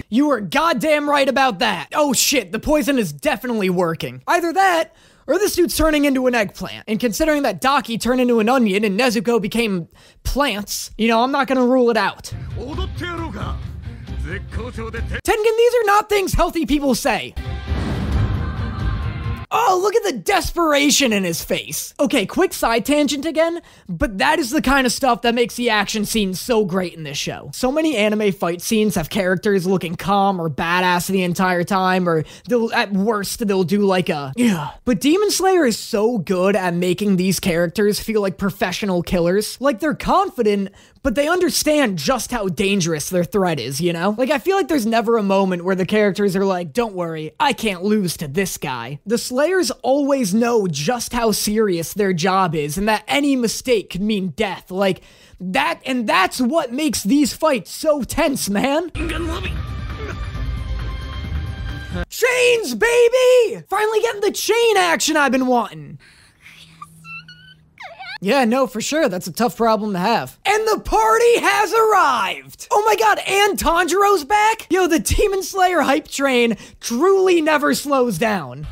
A: You are goddamn right about that. Oh shit, the poison is definitely working. Either that, or this dude's turning into an eggplant. And considering that Daki turned into an onion and Nezuko became plants, you know, I'm not gonna rule it out. Tengen, these are not things healthy people say. Oh, look at the desperation in his face. Okay, quick side tangent again, but that is the kind of stuff that makes the action scenes so great in this show. So many anime fight scenes have characters looking calm or badass the entire time, or they'll, at worst, they'll do like a, yeah. But Demon Slayer is so good at making these characters feel like professional killers. Like they're confident, but they understand just how dangerous their threat is, you know? Like, I feel like there's never a moment where the characters are like, don't worry, I can't lose to this guy. The Slayers always know just how serious their job is and that any mistake could mean death. Like, that, and that's what makes these fights so tense, man. Chains, baby! Finally getting the chain action I've been wanting. Yeah, no, for sure. That's a tough problem to have. And the party has arrived! Oh my god, and Tanjiro's back? Yo, the Demon Slayer hype train truly never slows down.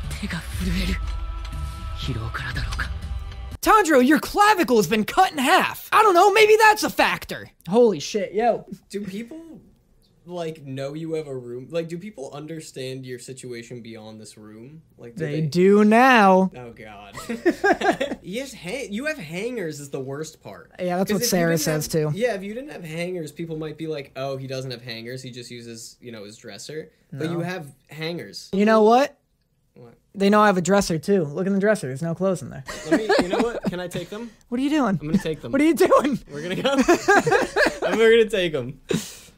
A: Tandro, your clavicle has been cut in half. I don't know, maybe that's a factor. Holy shit, yo.
J: Do people like know you have a room? Like do people understand your situation beyond this room? Like do
A: they, they, do now.
J: Oh god. *laughs* *laughs* Yes hang- you have hangers is the worst part.
A: Yeah that's what sarah says
J: have,
A: too.
J: yeah if you didn't have hangers people might be like oh he doesn't have hangers he just uses you know his dresser. No. but you have hangers.
A: You know what?
J: What?
A: They know I have a dresser too. Look in the dresser, there's no clothes in there.
J: Let me. You know what? Can I take them?
A: What are you doing?
J: I'm gonna take them.
A: What are you doing?
J: We're gonna go. *laughs* and we're gonna take them.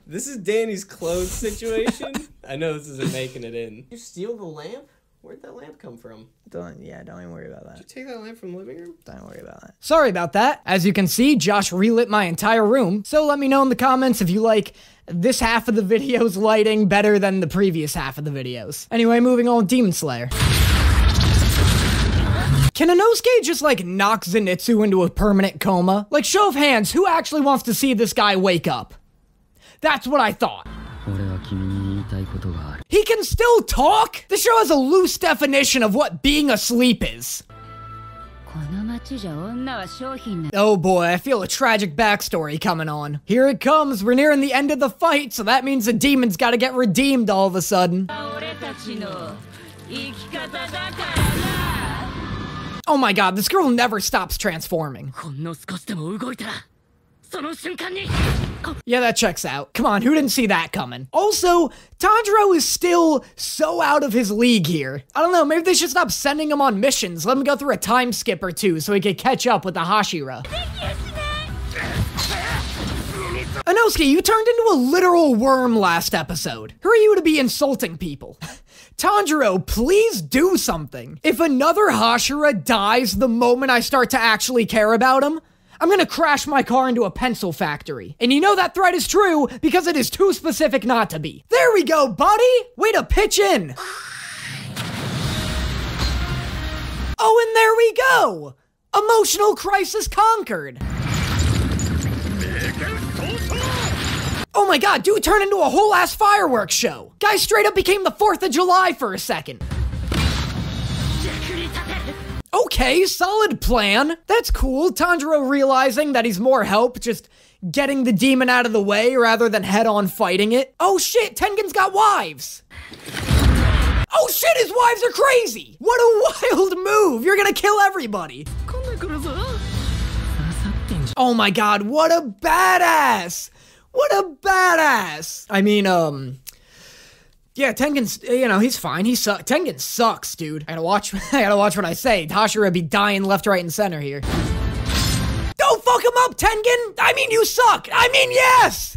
J: This is Danny's clothes situation. I know this isn't making it in. You steal the lamp? Where'd that lamp come from?
A: Don't, yeah, don't even worry about that.
J: Did you take that lamp from the living room?
A: Don't worry about that. Sorry about that. As you can see, Josh relit my entire room. So let me know in the comments if you like this half of the video's lighting better than the previous half of the videos. Anyway, moving on, Demon Slayer. Can Inosuke just like knock Zenitsu into a permanent coma? Like, show of hands, who actually wants to see this guy wake up? That's what I thought. He can still talk? The show has a loose definition of what being asleep is. Oh boy, I feel a tragic backstory coming on. Here it comes, we're nearing the end of the fight, so that means the demon's gotta get redeemed all of a sudden. Oh my god, this girl never stops transforming. Yeah, that checks out. Come on, who didn't see that coming? Also, Tanjiro is still so out of his league here. I don't know, maybe they should stop sending him on missions. Let him go through a time skip or two so he could catch up with the Hashira. Inosuke, you turned into a literal worm last episode. Who are you to be insulting people? *laughs* Tanjiro, please do something. If another Hashira dies the moment I start to actually care about him, I'm gonna crash my car into a pencil factory. And you know that threat is true because it is too specific not to be. There we go, buddy! Way to pitch in! Oh, and there we go! Emotional crisis conquered! Oh my god, dude turned into a whole ass fireworks show! Guy straight up became the 4th of July for a second. Okay, solid plan. That's cool. Tanjiro realizing that he's more help just getting the demon out of the way rather than head on fighting it. Oh shit, Tengen's got wives. Oh shit, his wives are crazy. What a *laughs* wild move. You're gonna kill everybody. Oh my god, what a badass. What a badass. I mean, um, yeah, Tengen's, you know, he's fine. He sucks. Tengen sucks, dude. I gotta watch, *laughs* I gotta watch what I say. Hashira be dying left, right, and center here. Don't fuck him up, Tengen! I mean, you suck! I mean, yes!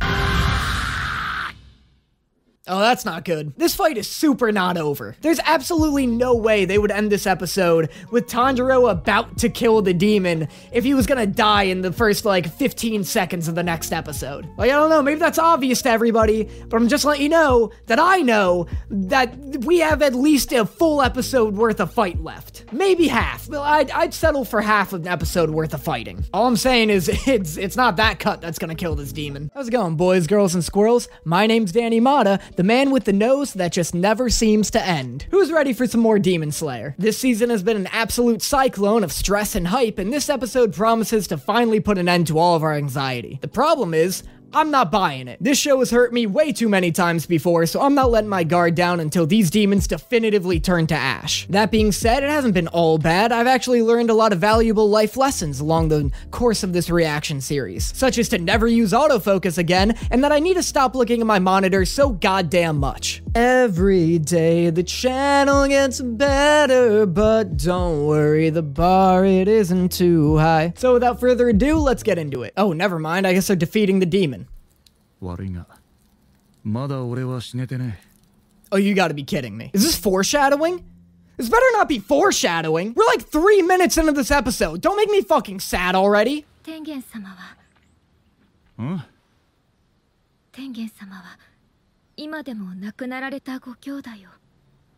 A: Oh, that's not good. This fight is super not over. There's absolutely no way they would end this episode with Tanjiro about to kill the demon if he was gonna die in the first, like, 15 seconds of the next episode. Like, I don't know, maybe that's obvious to everybody, but I'm just letting you know that I know that we have at least a full episode worth of fight left. Maybe half. Well, I'd, I'd settle for half of an episode worth of fighting. All I'm saying is *laughs* it's, it's not that cut that's gonna kill this demon. How's it going, boys, girls, and squirrels? My name's Danny Motta, the man with the nose that just never seems to end. Who's ready for some more Demon Slayer? This season has been an absolute cyclone of stress and hype, and this episode promises to finally put an end to all of our anxiety. The problem is, I'm not buying it. This show has hurt me way too many times before, so I'm not letting my guard down until these demons definitively turn to ash. That being said, it hasn't been all bad. I've actually learned a lot of valuable life lessons along the course of this reaction series, such as to never use autofocus again, and that I need to stop looking at my monitor so goddamn much. Every day the channel gets better, but don't worry, the bar it isn't too high. So without further ado, let's get into it. Oh, never mind, I guess they're defeating the demon.
G: 悪いがまだ俺は死ねてね
A: Oh, you gotta be kidding me. Is this foreshadowing? This better not be foreshadowing. We're like three minutes into this episode. Don't make me fucking sad already.
K: 天元様は
G: うん
K: 天元様は今でも亡くなられたご兄弟を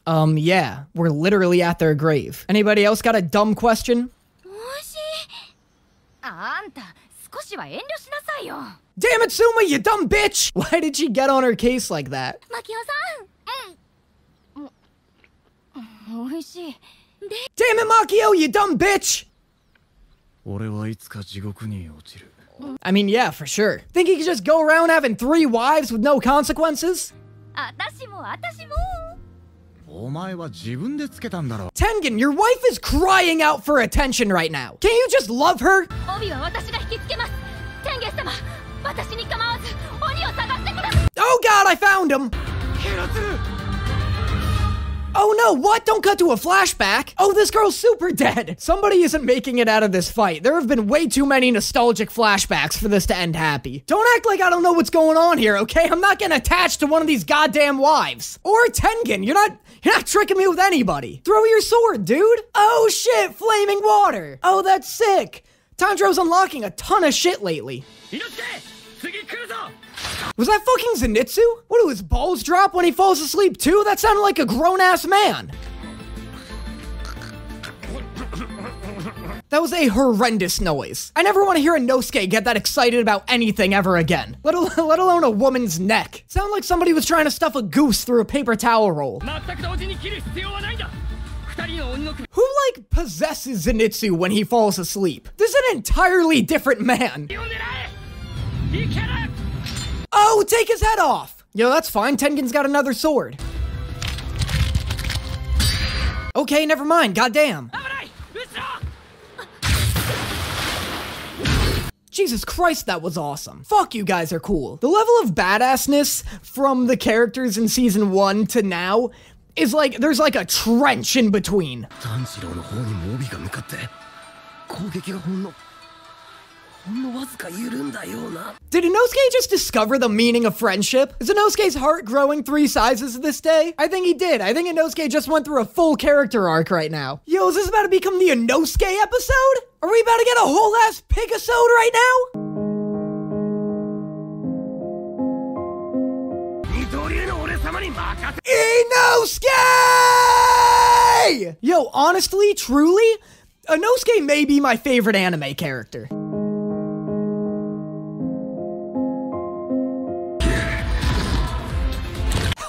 A: Um, yeah, we're literally at their grave. Anybody else got a dumb question?
K: もしあんた
A: Damn it, Suma, you dumb bitch! *laughs* Why did she get on her case like that?
K: Makio-san!
A: Damn it, Makio, you dumb bitch! I mean, yeah, for sure. Think he could just go around having three wives with no consequences? *laughs* Tengen, your wife is crying out for attention right now. Can you just love her? Oh god, I found him! Oh no, what? Don't cut to a flashback. Oh, this girl's super dead. Somebody isn't making it out of this fight. There have been way too many nostalgic flashbacks for this to end happy. Don't act like I don't know what's going on here, okay? I'm not getting attached to one of these goddamn wives. Or Tengen, you're not- you're not tricking me with anybody. Throw your sword, dude. Oh shit, flaming water. Oh, that's sick. Tanjiro's unlocking a ton of shit lately. Was that fucking Zenitsu? What do his balls drop when he falls asleep too? That sounded like a grown ass man. That was a horrendous noise. I never want to hear Inosuke get that excited about anything ever again, let, al- *laughs* let alone a woman's neck. Sound like somebody was trying to stuff a goose through a paper towel roll. Who like possesses Zenitsu when he falls asleep? This is an entirely different man. Oh, take his head off! Yo, that's fine. Tengen's got another sword. Okay, never mind. Goddamn. Jesus Christ, that was awesome. Fuck, you guys are cool. The level of badassness from the characters in season one to now is like, there's like a trench in between. Did Inosuke just discover the meaning of friendship? Is Inosuke's heart growing three sizes this day? I think he did. I think Inosuke just went through a full character arc right now. Yo, is this about to become the Inosuke episode? Are we about to get a whole ass pigasode right now? Inosuke! Yo, honestly, truly, Inosuke may be my favorite anime character.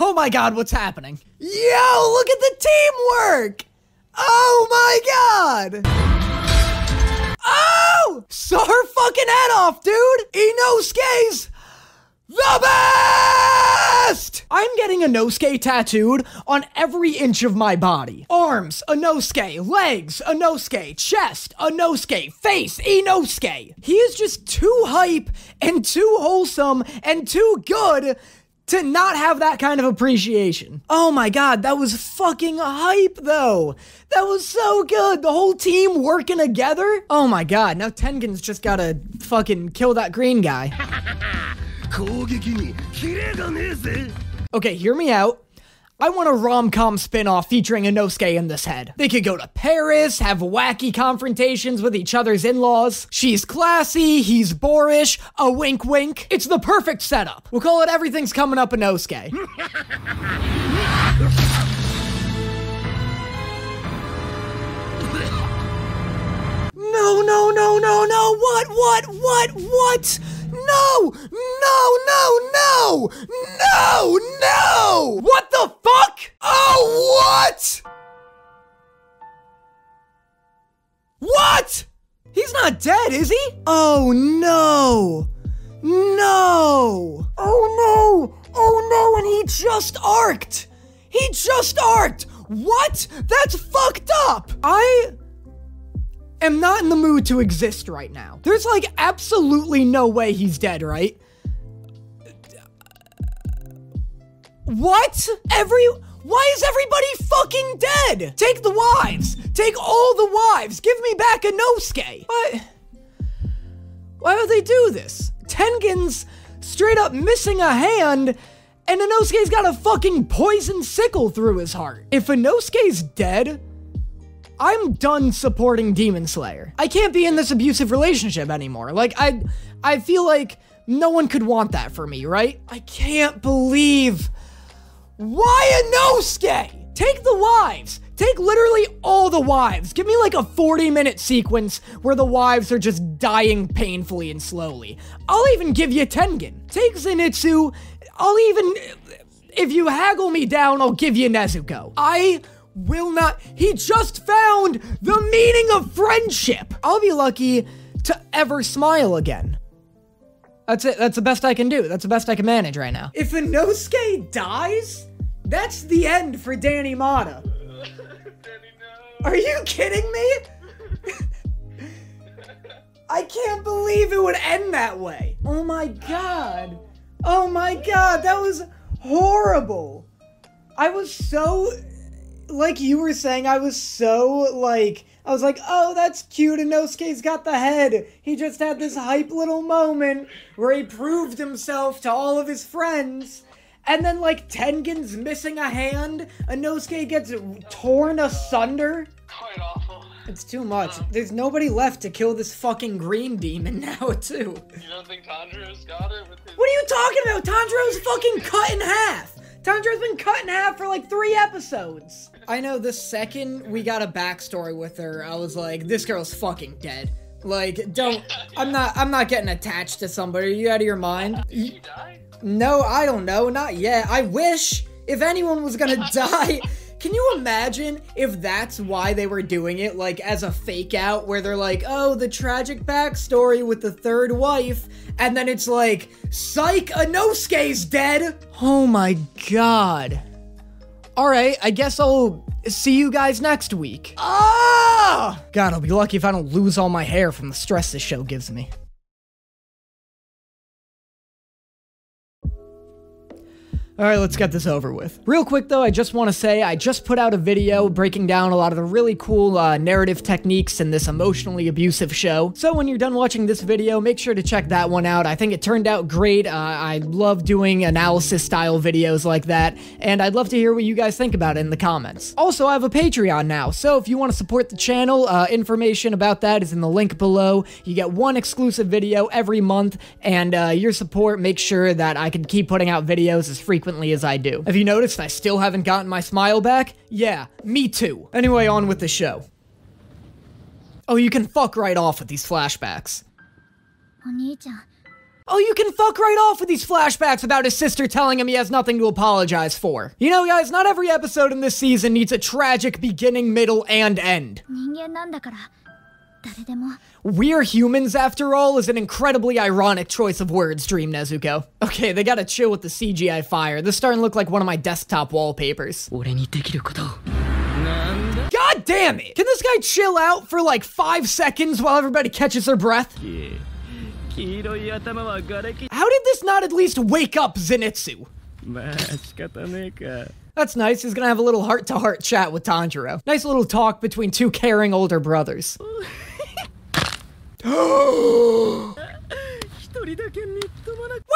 A: Oh my god, what's happening? Yo, look at the teamwork! Oh my god! Oh! Saw her fucking head off, dude! Inosuke's the best! I'm getting a Inosuke tattooed on every inch of my body. Arms, Inosuke. Legs, Inosuke. Chest, Inosuke. Face, Inosuke. He is just too hype and too wholesome and too good to not have that kind of appreciation. Oh my god, that was fucking hype though. That was so good. The whole team working together. Oh my god, now Tengen's just gotta fucking kill that green guy. *laughs* okay, hear me out. I want a rom-com spin-off featuring Inosuke in this head. They could go to Paris, have wacky confrontations with each other's in-laws. She's classy, he's boorish, a wink wink. It's the perfect setup. We'll call it Everything's Coming Up Inosuke. *laughs* No, no, no, no, no. What, what, what, what? No, no, no, no, no, no. What the fuck? Oh, what? What? He's not dead, is he? Oh, no. No. Oh, no. Oh, no, and he just arced. He just arced. What? That's fucked up. I am not in the mood to exist right now. There's like absolutely no way he's dead, right? What? Every. Why is everybody fucking dead? Take the wives. Take all the wives. Give me back Inosuke. What? Why would they do this? Tengen's straight up missing a hand, and Inosuke's got a fucking poison sickle through his heart. If Inosuke's dead, I'm done supporting Demon Slayer. I can't be in this abusive relationship anymore. Like I I feel like no one could want that for me, right? I can't believe why Inosuke? Take the wives. Take literally all the wives. Give me like a 40 minute sequence where the wives are just dying painfully and slowly. I'll even give you Tengen. Take Zenitsu. I'll even if you haggle me down, I'll give you Nezuko. I will not. He just found the meaning of friendship. I'll be lucky to ever smile again. That's it. That's the best I can do. That's the best I can manage right now. If Inosuke dies, that's the end for Danny Motta. *laughs* Are you kidding me? *laughs* I can't believe it would end that way. Oh my god. Oh my god, that was horrible. I was so like you were saying, I was so like I was like, oh, that's cute. And Inosuke's got the head. He just had this hype little moment where he proved himself to all of his friends. And then like Tengen's missing a hand, Inosuke gets torn asunder.
L: Quite awful.
A: It's too much. There's nobody left to kill this fucking green demon *laughs* now, too.
L: You don't think Tanjiro's got it with his...
A: What are you talking about? Tanjiro's fucking cut in half. Tanjiro's been cut in half for like three episodes. I know the second we got a backstory with her, I was like, this girl's fucking dead. Like, don't. I'm not. I'm not getting attached to somebody. Are you out of your mind?
L: He died?
A: No, I don't know. Not yet. I wish if anyone was gonna *laughs* die. Can you imagine if that's why they were doing it, like as a fake out, where they're like, oh, the tragic backstory with the third wife, and then it's like, psych, Inosuke's dead? Oh my god. Alright, I guess I'll see you guys next week. Ah! God, I'll be lucky if I don't lose all my hair from the stress this show gives me. All right, let's get this over with. Real quick though, I just want to say I just put out a video breaking down a lot of the really cool uh, narrative techniques in this emotionally abusive show. So when you're done watching this video, make sure to check that one out. I think it turned out great. Uh, I love doing analysis style videos like that, and I'd love to hear what you guys think about it in the comments. Also, I have a Patreon now, so if you want to support the channel, uh, information about that is in the link below. You get one exclusive video every month, and uh, your support makes sure that I can keep putting out videos as frequently frequently as I do. Have you noticed I still haven't gotten my smile back? Yeah, me too. Anyway, on with the show. Oh, you can fuck right off with these flashbacks. Oh, you can fuck right off with these flashbacks about his sister telling him he has nothing to apologize for. You know, guys, not every episode in this season needs a tragic beginning, middle, and end. We're humans, after all, is an incredibly ironic choice of words, Dream Nezuko. Okay, they gotta chill with the CGI fire. This starting to look like one of my desktop wallpapers. God damn it! Can this guy chill out for like five seconds while everybody catches their breath? How did this not at least wake up Zenitsu? That's nice. He's gonna have a little heart-to-heart -heart chat with Tanjiro. Nice little talk between two caring older brothers. *gasps* Why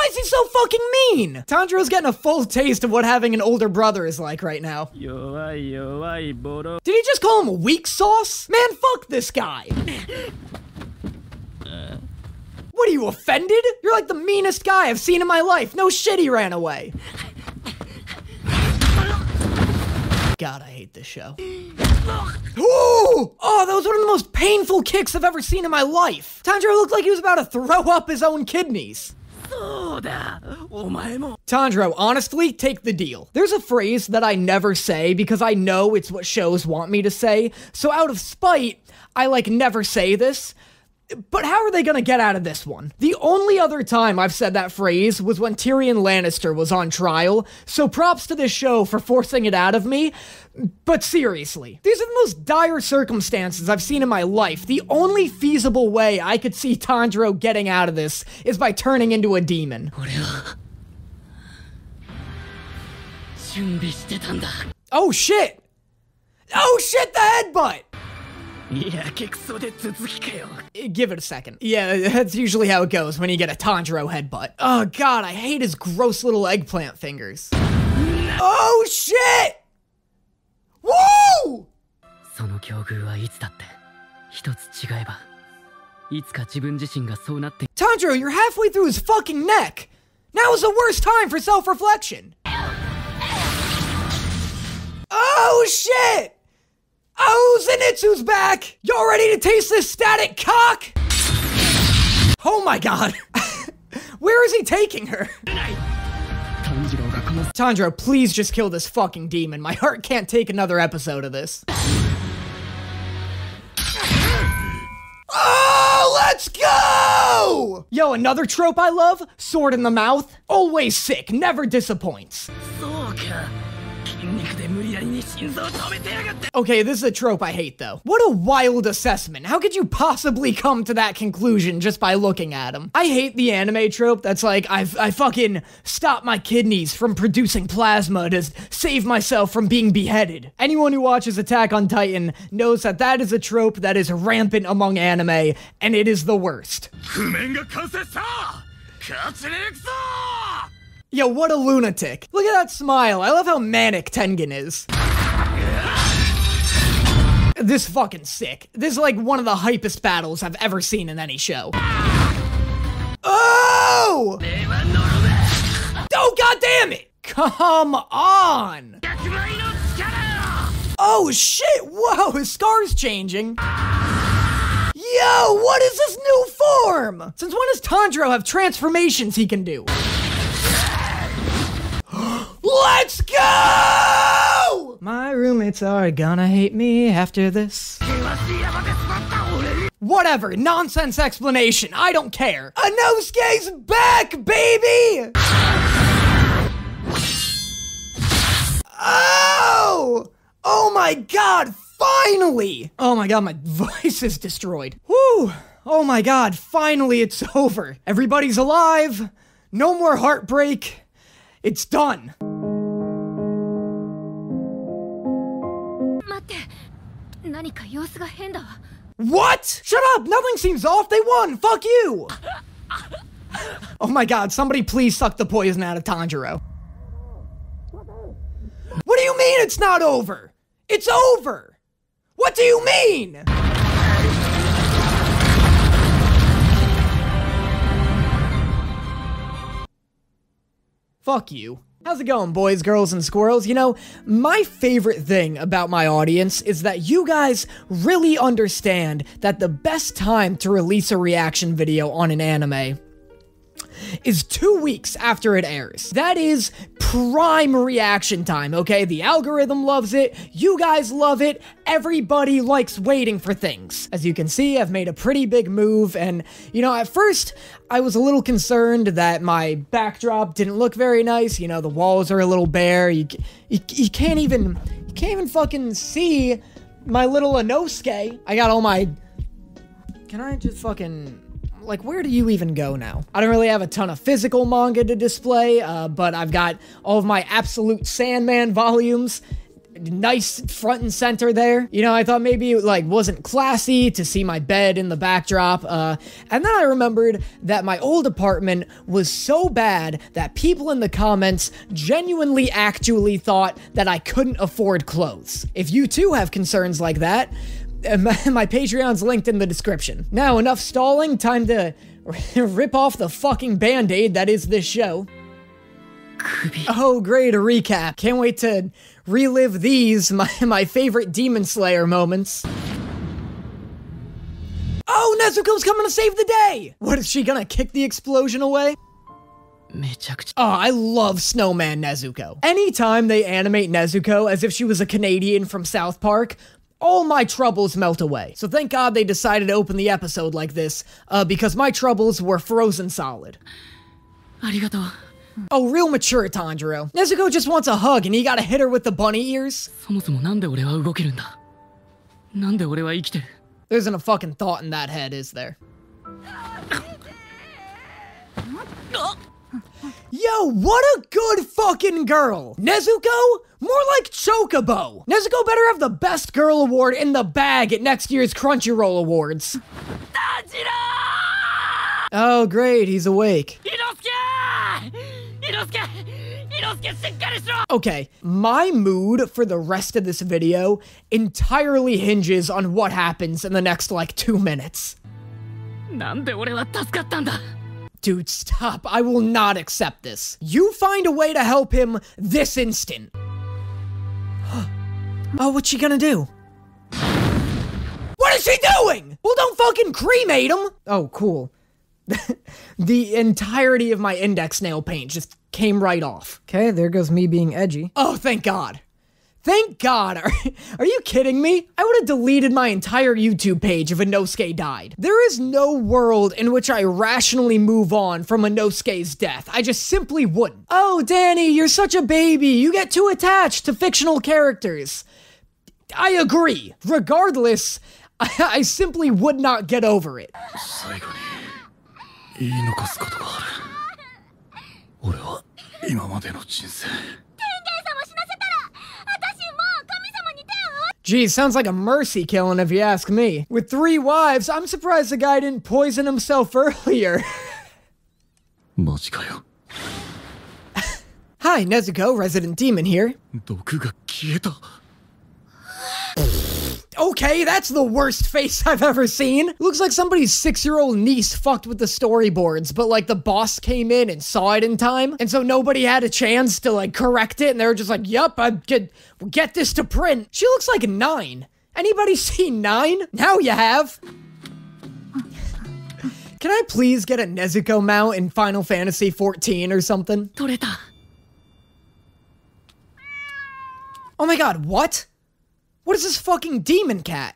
A: is he so fucking mean? Tanjiro's getting a full taste of what having an older brother is like right now. Did he just call him weak sauce? Man, fuck this guy. *laughs* What are you offended? You're like the meanest guy I've seen in my life. No shit, he ran away. *laughs* God, I hate this show. *gasps* Ooh! Oh, that was one of the most painful kicks I've ever seen in my life. Tanjiro looked like he was about to throw up his own kidneys. Tandro, honestly, take the deal. There's a phrase that I never say because I know it's what shows want me to say, so out of spite, I like never say this, but how are they gonna get out of this one? The only other time I've said that phrase was when Tyrion Lannister was on trial, so props to this show for forcing it out of me. But seriously, these are the most dire circumstances I've seen in my life. The only feasible way I could see Tandro getting out of this is by turning into a demon. Oh shit! Oh shit, the headbutt! Give it a second. Yeah, that's usually how it goes when you get a Tanjiro headbutt. Oh god, I hate his gross little eggplant fingers. Oh shit! Woo!
D: その境遇はいつだって一つ違えばいつか自分自身がそうなって
A: Tanjiro, you're halfway through his fucking neck! Now is the worst time for self reflection! Oh shit! Oh, Zenitsu's back! Y'all ready to taste this static cock? Oh my god. *laughs* Where is he taking her? Tanjiro, please just kill this fucking demon. My heart can't take another episode of this. Oh, let's go! Yo, another trope I love, sword in the mouth. Always sick, never disappoints. Okay, this is a trope I hate though. What a wild assessment. How could you possibly come to that conclusion just by looking at him? I hate the anime trope that's like, I've, I fucking stopped my kidneys from producing plasma to save myself from being beheaded. Anyone who watches Attack on Titan knows that that is a trope that is rampant among anime, and it is the worst. Yo, what a lunatic. Look at that smile. I love how manic Tengen is. This fucking sick. This is like one of the hypest battles I've ever seen in any show. Oh! Oh, god damn it! Come on! Oh shit, whoa, his scar's changing. Yo, what is this new form? Since when does Tandro have transformations he can do? Let's go! My roommates are gonna hate me after this. Whatever, nonsense explanation, I don't care. Inosuke's back, baby! Oh! Oh my god, finally! Oh my god, my *laughs* voice is destroyed. Whew! Oh my god, finally it's *laughs* over. Everybody's alive. No more heartbreak. It's done. What? Shut up! Nothing seems off. They won. Fuck you. oh my god, somebody please suck the poison out of Tanjiro. What do you mean it's not over? It's over. What do you mean? Fuck you. How's it going, boys, girls, and squirrels? You know, my favorite thing about my audience is that you guys really understand that the best time to release a reaction video on an anime is two weeks after it airs. That is prime reaction time, okay? The algorithm loves it, you guys love it, everybody likes waiting for things. As you can see, I've made a pretty big move, and, you know, at first, I was a little concerned that my backdrop didn't look very nice, you know, the walls are a little bare, you, you, you can't even, you can't even fucking see my little Inosuke. I got all my... Can I just fucking like where do you even go now? I don't really have a ton of physical manga to display, uh, but I've got all of my absolute Sandman volumes. Nice front and center there. You know, I thought maybe it like wasn't classy to see my bed in the backdrop. Uh, and then I remembered that my old apartment was so bad that people in the comments genuinely actually thought that I couldn't afford clothes. If you too have concerns like that, *laughs* my, my Patreon's linked in the description. Now, enough stalling, time to *laughs* rip off the fucking band-aid that is this show. Oh, great, a recap. Can't wait to relive these, my, *laughs* my favorite Demon Slayer moments. Oh, Nezuko's coming to save the day! What, is she gonna kick the explosion away? Oh, I love Snowman Nezuko. Anytime they animate Nezuko as if she was a Canadian from South Park, all my troubles melt away. So thank God they decided to open the episode like this, uh, because my troubles were frozen solid.
D: Arigato.
A: Oh, real mature, Tanjiro. Nezuko just wants a hug and he gotta hit her with the bunny ears? There isn't a fucking thought in that head, is there? Yo, what a good fucking girl! Nezuko? More like Chocobo! Nezuko better have the best girl award in the bag at next year's Crunchyroll Awards. Oh, great, he's awake. Okay, my mood for the rest of this video entirely hinges on what happens in the next, like, two minutes.
D: なんで俺は助かったんだ
A: Dude, stop. I will not accept this. You find a way to help him this instant. *gasps* oh, what's she gonna do? What is she doing? Well, don't fucking cremate him. Oh, cool. *laughs* the entirety of my index nail paint just came right off. Okay, there goes me being edgy. Oh, thank God. Thank God. *laughs* Are, are you kidding me? I would have deleted my entire YouTube page if Inosuke died. There is no world in which I rationally move on from Inosuke's death. I just simply wouldn't. Oh, Danny, you're such a baby. You get too attached to fictional characters. I agree. Regardless, I, I *laughs* simply would not get over it.
G: 最後に言い残すことがある俺は今までの人生
A: Geez, sounds like a mercy killing if you ask me. With three wives, I'm surprised the guy didn't poison himself *laughs* earlier. Hi, Nezuko, resident demon here okay, that's the worst face *laughs* I've ever seen. Looks like somebody's six-year-old niece fucked with the storyboards, but like the boss came in and saw it in time, and so nobody had a chance to like correct it, and they were just like, "Yep, I could get this to print." She looks like nine. Anybody *laughs* see nine? Now you have. Can I please get a Nezuko mount in Final Fantasy XIV or something? Oh my god, what? What is this fucking demon cat?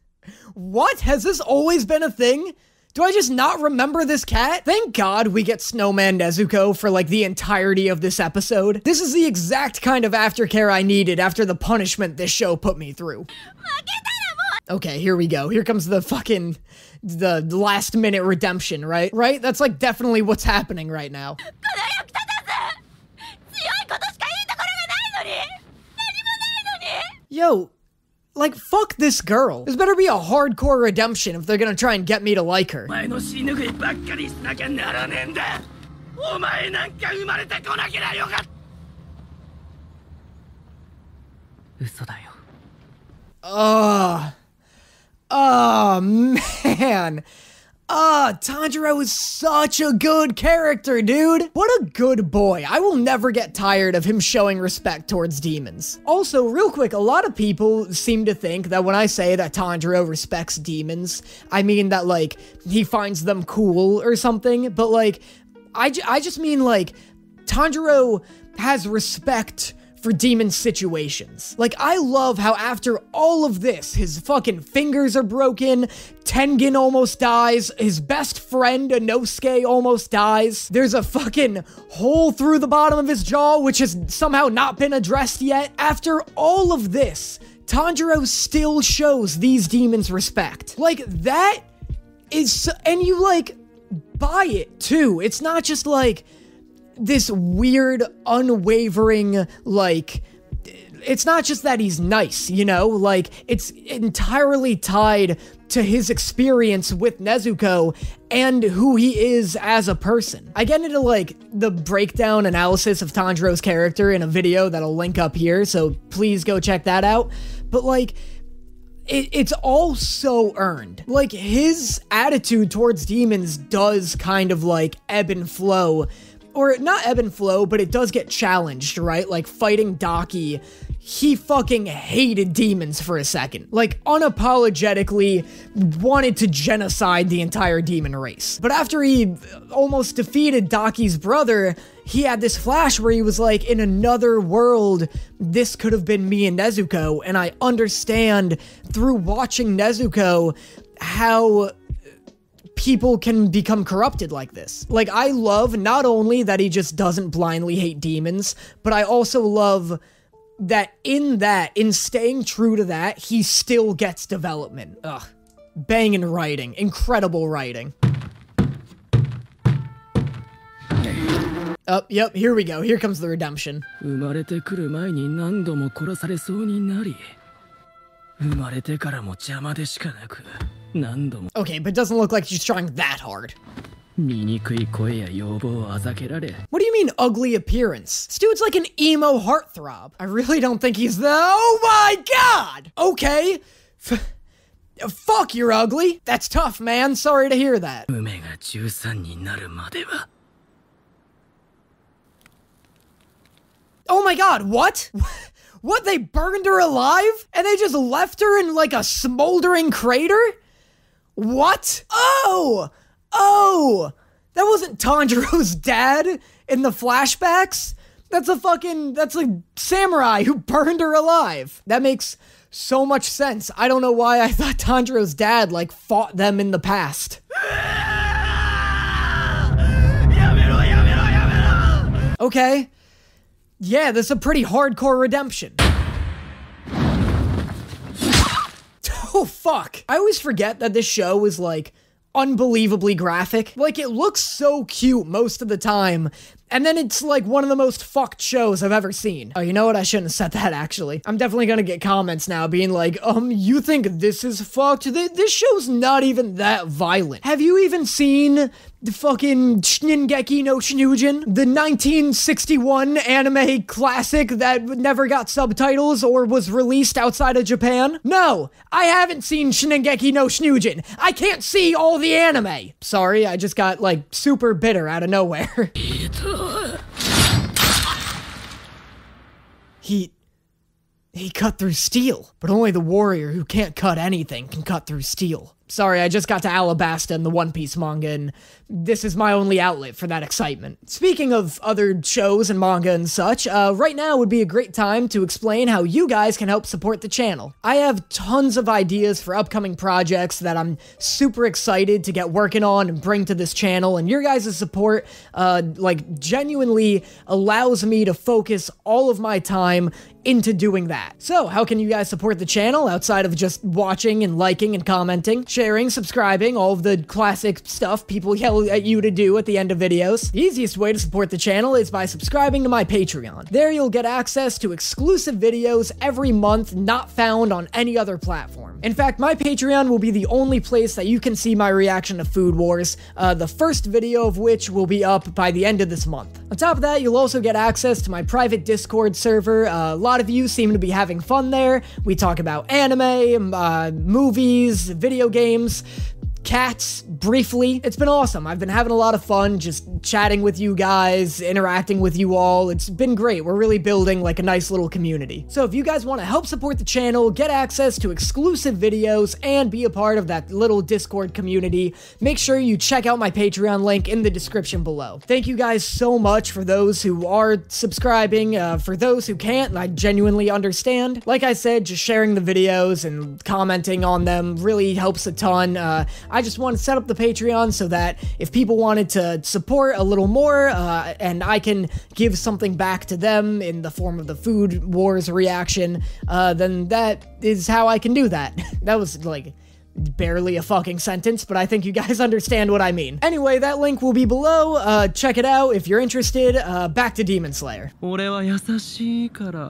A: *laughs* what? Has this always been a thing? Do I just not remember this cat? Thank God we get Snowman Nezuko for like the entirety of this episode. This is the exact kind of aftercare I needed after the punishment this show put me through. Okay, here we go. Here comes the fucking the last minute redemption, right? Right? That's like definitely what's happening right now. Yo, like, fuck this girl. This better be a hardcore redemption if they're gonna try and get me to like her. Oh, man. Ah, Tanjiro is such a good character, dude. What a good boy. I will never get tired of him showing respect towards demons. Also, real quick, a lot of people seem to think that when I say that Tanjiro respects demons, I mean that, like, he finds them cool or something, but, like, I, I just mean, like, Tanjiro has respect for demon situations. Like, I love how after all of this, his fucking fingers are broken, Tengen almost dies, his best friend, Inosuke, almost dies. There's a fucking hole through the bottom of his jaw, which has somehow not been addressed yet. After all of this, Tanjiro still shows these demons respect. Like, that is, and you, like, buy it too. It's not just like, this weird, unwavering, like, it's not just that he's nice, you know? Like, it's entirely tied to his experience with Nezuko and who he is as a person. I get into, like, the breakdown analysis of Tanjiro's character in a video that'll link up here, so please go check that out. But, like, it, it's all so earned. Like, his attitude towards demons does kind of, like, ebb and flow or not ebb and flow, but it does get challenged, right? Like fighting Daki, he fucking hated demons for a second. Like unapologetically wanted to genocide the entire demon race. But after he almost defeated Daki's brother, he had this flash where he was like, in another world, this could have been me and Nezuko. And I understand through watching Nezuko how people can become corrupted like this. Like, I love not only that he just doesn't blindly hate demons, but I also love that in that, in staying true to that, he still gets development. Ugh. Banging writing. Incredible writing. Oh, yep, here we go. Here comes the redemption. Okay, but doesn't look like she's trying that hard. What do you mean ugly appearance? This dude's like an emo heartthrob. I really don't think he's the- Oh my god! Okay! F fuck, you're ugly! That's tough, man. Sorry to hear that. Oh my god, what? What, they burned her alive? And they just left her in like a smoldering crater? What? Oh! Oh! That wasn't Tanjiro's *laughs* dad in the flashbacks? That's a fucking. That's a samurai who burned her alive. That makes so much sense. I don't know why I thought Tanjiro's dad, like, fought them in the past. *laughs* Okay. Yeah, this is a pretty hardcore redemption. *laughs* Oh, fuck. I always forget that this show is like unbelievably graphic. Like, it looks so cute most of the time. And then it's like one of the most fucked shows I've ever seen. Oh, you know what? I shouldn't have said that actually. I'm definitely gonna get comments now being like, um, you think this is fucked? Th- This show's not even that violent. Have you even seen the fucking Shingeki no Shinujin, the 1961 anime classic that never got subtitles or was released outside of Japan? No, I haven't seen Shingeki no Shinujin. I can't see all the anime. Sorry, I just got like super bitter out of nowhere. *laughs* he he cut through steel, but only the warrior who can't cut anything can cut through steel. Sorry, I just got to Alabasta and the One Piece manga, and this is my only outlet for that excitement. Speaking of other shows and manga and such, uh, right now would be a great time to explain how you guys can help support the channel. I have tons of ideas for upcoming projects that I'm super excited to get working on and bring to this channel, and your guys' support, uh, like, genuinely allows me to focus all of my time into doing that. So, how can you guys support the channel outside of just watching and liking and commenting, sharing, subscribing, all of the classic stuff people yell at you to do at the end of videos? The easiest way to support the channel is by subscribing to my Patreon. There you'll get access to exclusive videos every month not found on any other platform. In fact, my Patreon will be the only place that you can see my reaction to Food Wars, uh, the first video of which will be up by the end of this month. On top of that, you'll also get access to my private Discord server. Uh, a lot of you seem to be having fun there. We talk about anime, uh, movies, video games, games cats briefly. It's been awesome. I've been having a lot of fun just chatting with you guys, interacting with you all. It's been great. We're really building like a nice little community. So if you guys want to help support the channel, get access to exclusive videos, and be a part of that little Discord community, make sure you check out my Patreon link in the description below. Thank you guys so much for those who are subscribing. Uh, for those who can't, I genuinely understand. Like I said, just sharing the videos and commenting on them really helps a ton. Uh, I just wanted to set up the Patreon so that if people wanted to support a little more uh, and I can give something back to them in the form of the food wars reaction, uh, then that is how I can do that. *laughs* that was like barely a fucking sentence, but I think you guys *laughs* understand what I mean. Anyway, that link will be below. Uh, check it out if you're interested. Uh, back to Demon Slayer.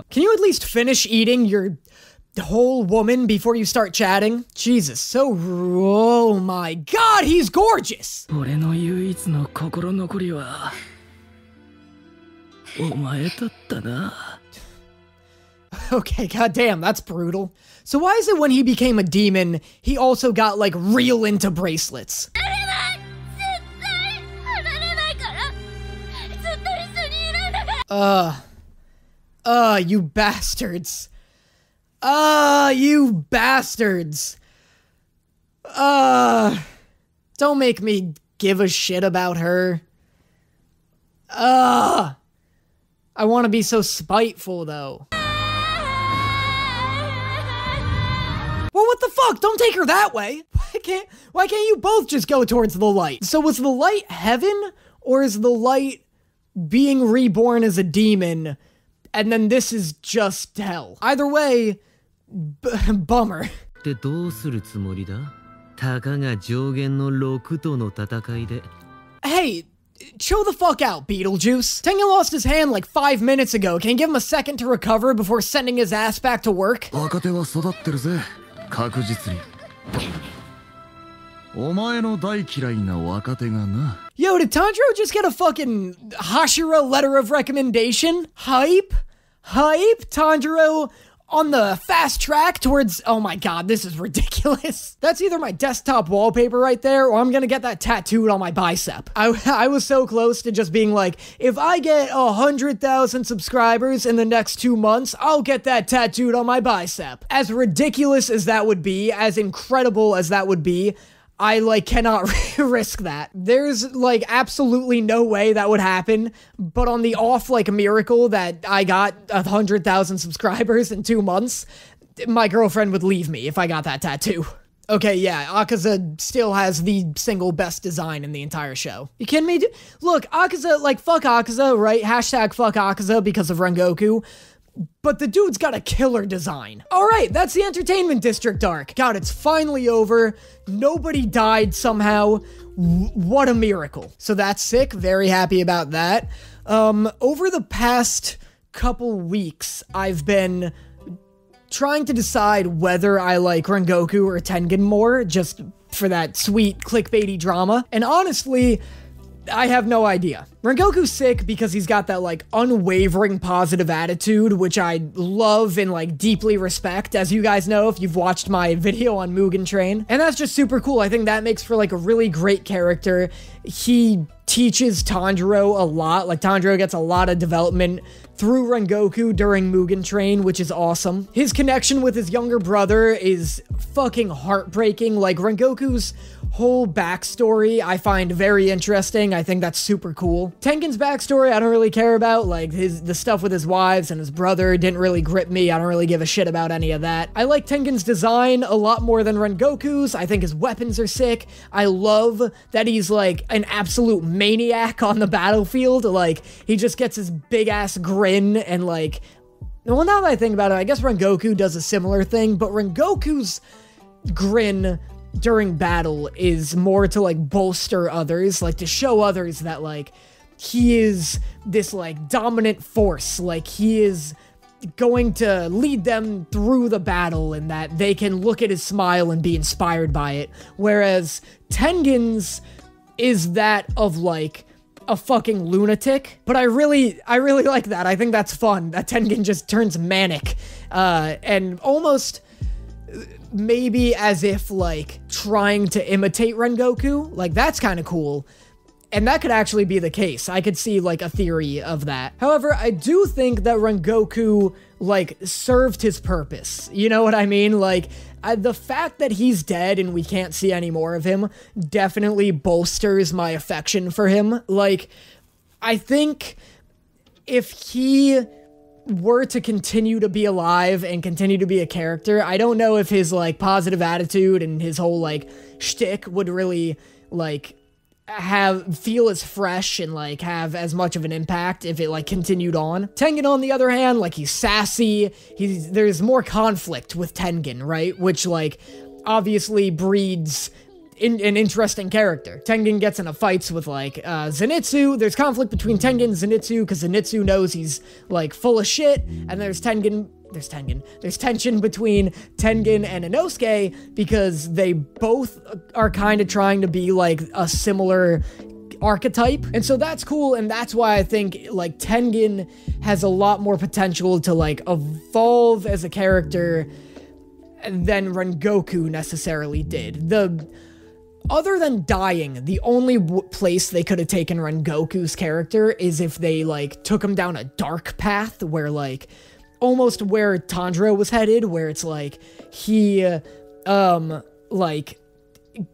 A: Can you at least finish eating your whole woman before you start chatting? Jesus, so. Oh my god, he's gorgeous!
C: 俺の唯一の心残りはお前だったな
A: Okay, goddamn, that's brutal. So why is it when he became a demon, he also got like real into bracelets?
K: 絶対離れないからずっと一緒にいるんだから
A: Uh. Uh, you bastards. Uh, you bastards. Uh. Don't make me give a shit about her. Uh. I want to be so spiteful, though. Well, what the fuck? Don't take her that way. *laughs* Why can't why can't you both just go towards the light? So was the light heaven or is the light being reborn as a demon and then this is just hell? Either way, B *laughs* bummer.
D: でどうするつもりだたかが上弦の6との戦いで。
A: Hey! Chill the fuck out, Beetlejuice. Tengen lost his hand like five minutes ago. Can you give him a second to recover before sending his ass back to work? Yo, did Tanjiro just get a fucking Hashira letter of recommendation? Hype? Hype? Tanjiro on the fast track towards. Oh my god, this is ridiculous. *laughs* That's either my desktop wallpaper right there, or I'm gonna get that tattooed on my bicep. I, *laughs* I was so close to just being like, if I get a hundred thousand subscribers in the next two months, I'll get that tattooed on my bicep. As ridiculous as that would be, as incredible as that would be, I like cannot *laughs* risk that. There's like absolutely no way that would happen. But on the off like miracle that I got a hundred thousand subscribers in two months, my girlfriend would leave me if I got that tattoo. Okay, yeah, Akaza still has the single best design in the entire show. You kidding me? Look, Akaza, like, fuck Akaza, right? Hashtag fuck Akaza because of Rengoku. But the dude's got a killer design. All right, that's the Entertainment District arc. God, it's finally over. Nobody died somehow. W- what a miracle. So that's sick. Very happy about that. Um, over the past couple weeks, I've been trying to decide whether I like Rengoku or Tengen more, just for that sweet clickbaity drama. And honestly, I have no idea. Rengoku's sick because he's got that like unwavering positive attitude, which I love and like deeply respect, as you guys know if you've watched my *laughs* video on Mugen Train. And that's just super cool. I think that makes for like a really great character. He teaches Tanjiro a lot. Like Tanjiro gets a lot of development through Rengoku during Mugen Train, which is awesome. His connection with his younger brother is fucking heartbreaking. Like Rengoku's whole backstory I find very interesting. I think that's super cool. Tengen's backstory I don't really care about. Like his the stuff with his wives and his brother didn't really grip me. I don't really give a shit about any of that. I like Tengen's design a lot more than Rengoku's. I think his weapons are sick. I love that he's like an absolute maniac on the battlefield. Like he just gets his big ass grin and like well now that I think about it, I guess Rengoku does a similar thing, but Rengoku's grin during battle is more to like bolster others, like to show others that like he is this like dominant force, like he is going to lead them through the battle and that they can look at his smile and be inspired by it. Whereas Tengen's is that of like a fucking lunatic. But I really, I really like that. I think that's fun. That Tengen just turns manic, uh, and almost maybe as if like trying to imitate Rengoku. Like that's kind of cool. And that could actually be the case. I could see like a theory of that. However, I do think that Rengoku like served his purpose. You know what I mean? Like I, the fact that he's dead and we can't see any more of him definitely bolsters my affection for him. Like I think if he were to continue to be alive and continue to be a character, I don't know if his like positive attitude and his whole like shtick would really like have feel as fresh and like have as much of an impact if it like continued on. Tengen on the other hand, like he's sassy, he's there's more conflict with Tengen, right? Which like obviously breeds in, an interesting character. Tengen gets into fights with like uh, Zenitsu. There's conflict between Tengen and Zenitsu because Zenitsu knows he's like full of shit, and there's Tengen. There's Tengen. There's tension between Tengen and Inosuke because they both are kind of trying to be like a similar archetype. And so that's cool and that's why I think like Tengen has a lot more potential to like evolve as a character than Rengoku necessarily did. The other than dying, the only place they could have taken Rengoku's character is if they like took him down a dark path where like almost where Tanjiro was headed where it's like he um like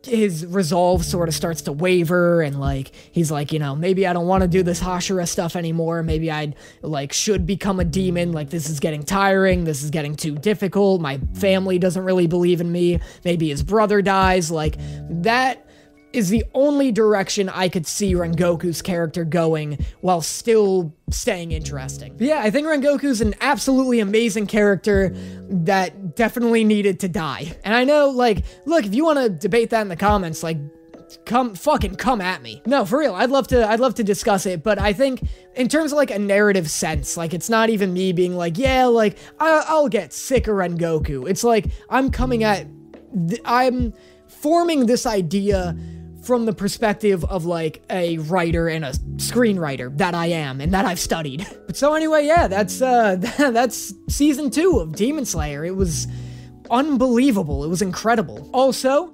A: his resolve sort of starts to waver and like he's like you know maybe i don't want to do this hashira stuff anymore. Maybe i like should become a demon. Like this is getting tiring. This is getting too difficult. My family doesn't really believe in me. Maybe his brother dies. Like that is the only direction I could see Rengoku's character going while still staying interesting. But yeah, I think Rengoku's an absolutely amazing character that definitely needed to die. And I know, like, look, if you want to debate that in the comments, like, come fucking come at me. No, for real. I'd love to I'd love to discuss it, but I think in terms of like a narrative sense, like it's not even me being like, yeah, like I, I'll get sick of Rengoku. It's like I'm coming at I'm forming this idea from the perspective of like a writer and a screenwriter that I am and that I've studied. But *laughs* so anyway, yeah, that's uh *laughs* that's season 2 of Demon Slayer. It was unbelievable. It was incredible. Also,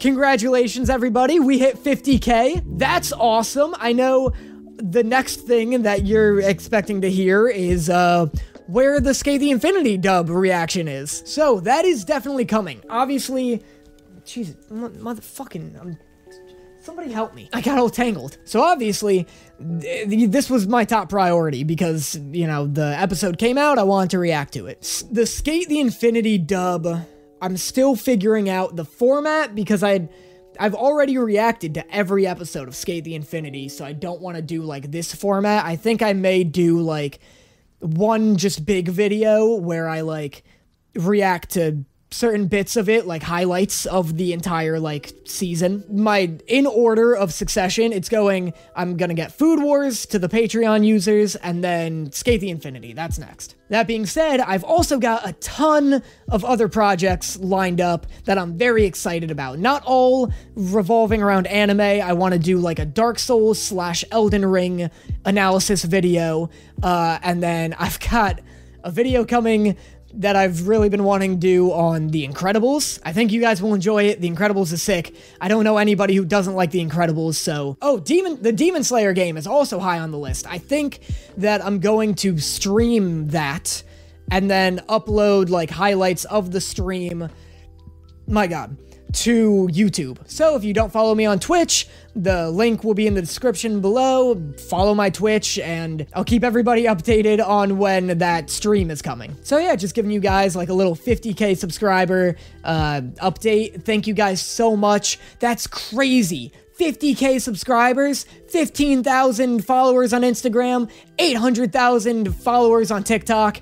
A: congratulations everybody. We hit 50k. That's awesome. I know the next thing that you're expecting to hear is uh where the SK8 the Infinity dub reaction is. So, that is definitely coming. Obviously, Jesus, motherfucking, I'm, somebody help me. I got all tangled. So obviously, th- this was my top priority because, you know, the episode came out, I wanted to react to it. S- the SK8 the Infinity dub, I'm still figuring out the format because I I've already reacted to every episode of SK8 the Infinity, so I don't want to do like this format. I think I may do like one just big video where I like react to certain bits of it, like highlights of the entire like season. My in order of succession, it's going I'm gonna get Food Wars to the Patreon users and then SK8 the Infinity. That's next. That being said, I've also got a ton of other projects lined up that I'm very excited about. Not all revolving around anime. I want to do like a Dark Souls slash Elden Ring analysis video. Uh, and then I've got a video coming that I've really been wanting to do on The Incredibles. I think you guys will enjoy it. The Incredibles is sick. I don't know anybody who doesn't like The Incredibles, so... Oh, Demon the Demon Slayer game is also high on the list. I think that I'm going to stream that and then upload, like, highlights of the stream. My god to YouTube. So if you don't follow me on Twitch, the link will be in the description below. Follow my Twitch and I'll keep everybody updated on when that stream is coming. So yeah, just giving you guys like a little 50k subscriber uh, update. Thank you guys so much. That's crazy. 50k subscribers, 15,000 followers on Instagram, 800,000 followers on TikTok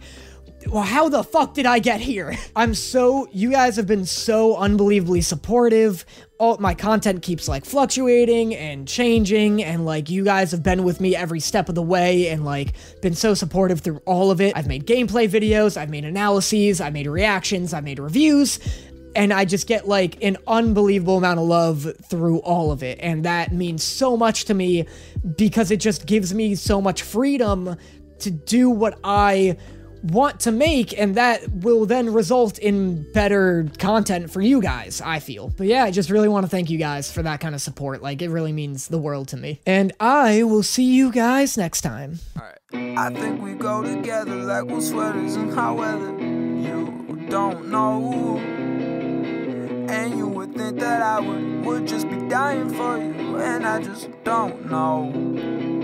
A: well, how the fuck did I get here? *laughs* I'm so, you guys have been so unbelievably supportive. All my content keeps like fluctuating and changing, and like you guys have been with me every step of the way and like been so supportive through all of it. I've made gameplay videos, I've made analyses, I've made reactions, I've made reviews, and I just get like an unbelievable amount of love through all of it. And that means so much to me because it just gives me so much freedom to do what I want to make, and that will then result in better content for you guys, I feel. But yeah, I just really want to thank you guys for that kind of support. Like, it really means the world to me. And I will see you guys next time. All right.
M: I think we go together like wool sweaters in hot weather. You don't know. And you would think that I would, would just be dying for you. And I just don't know.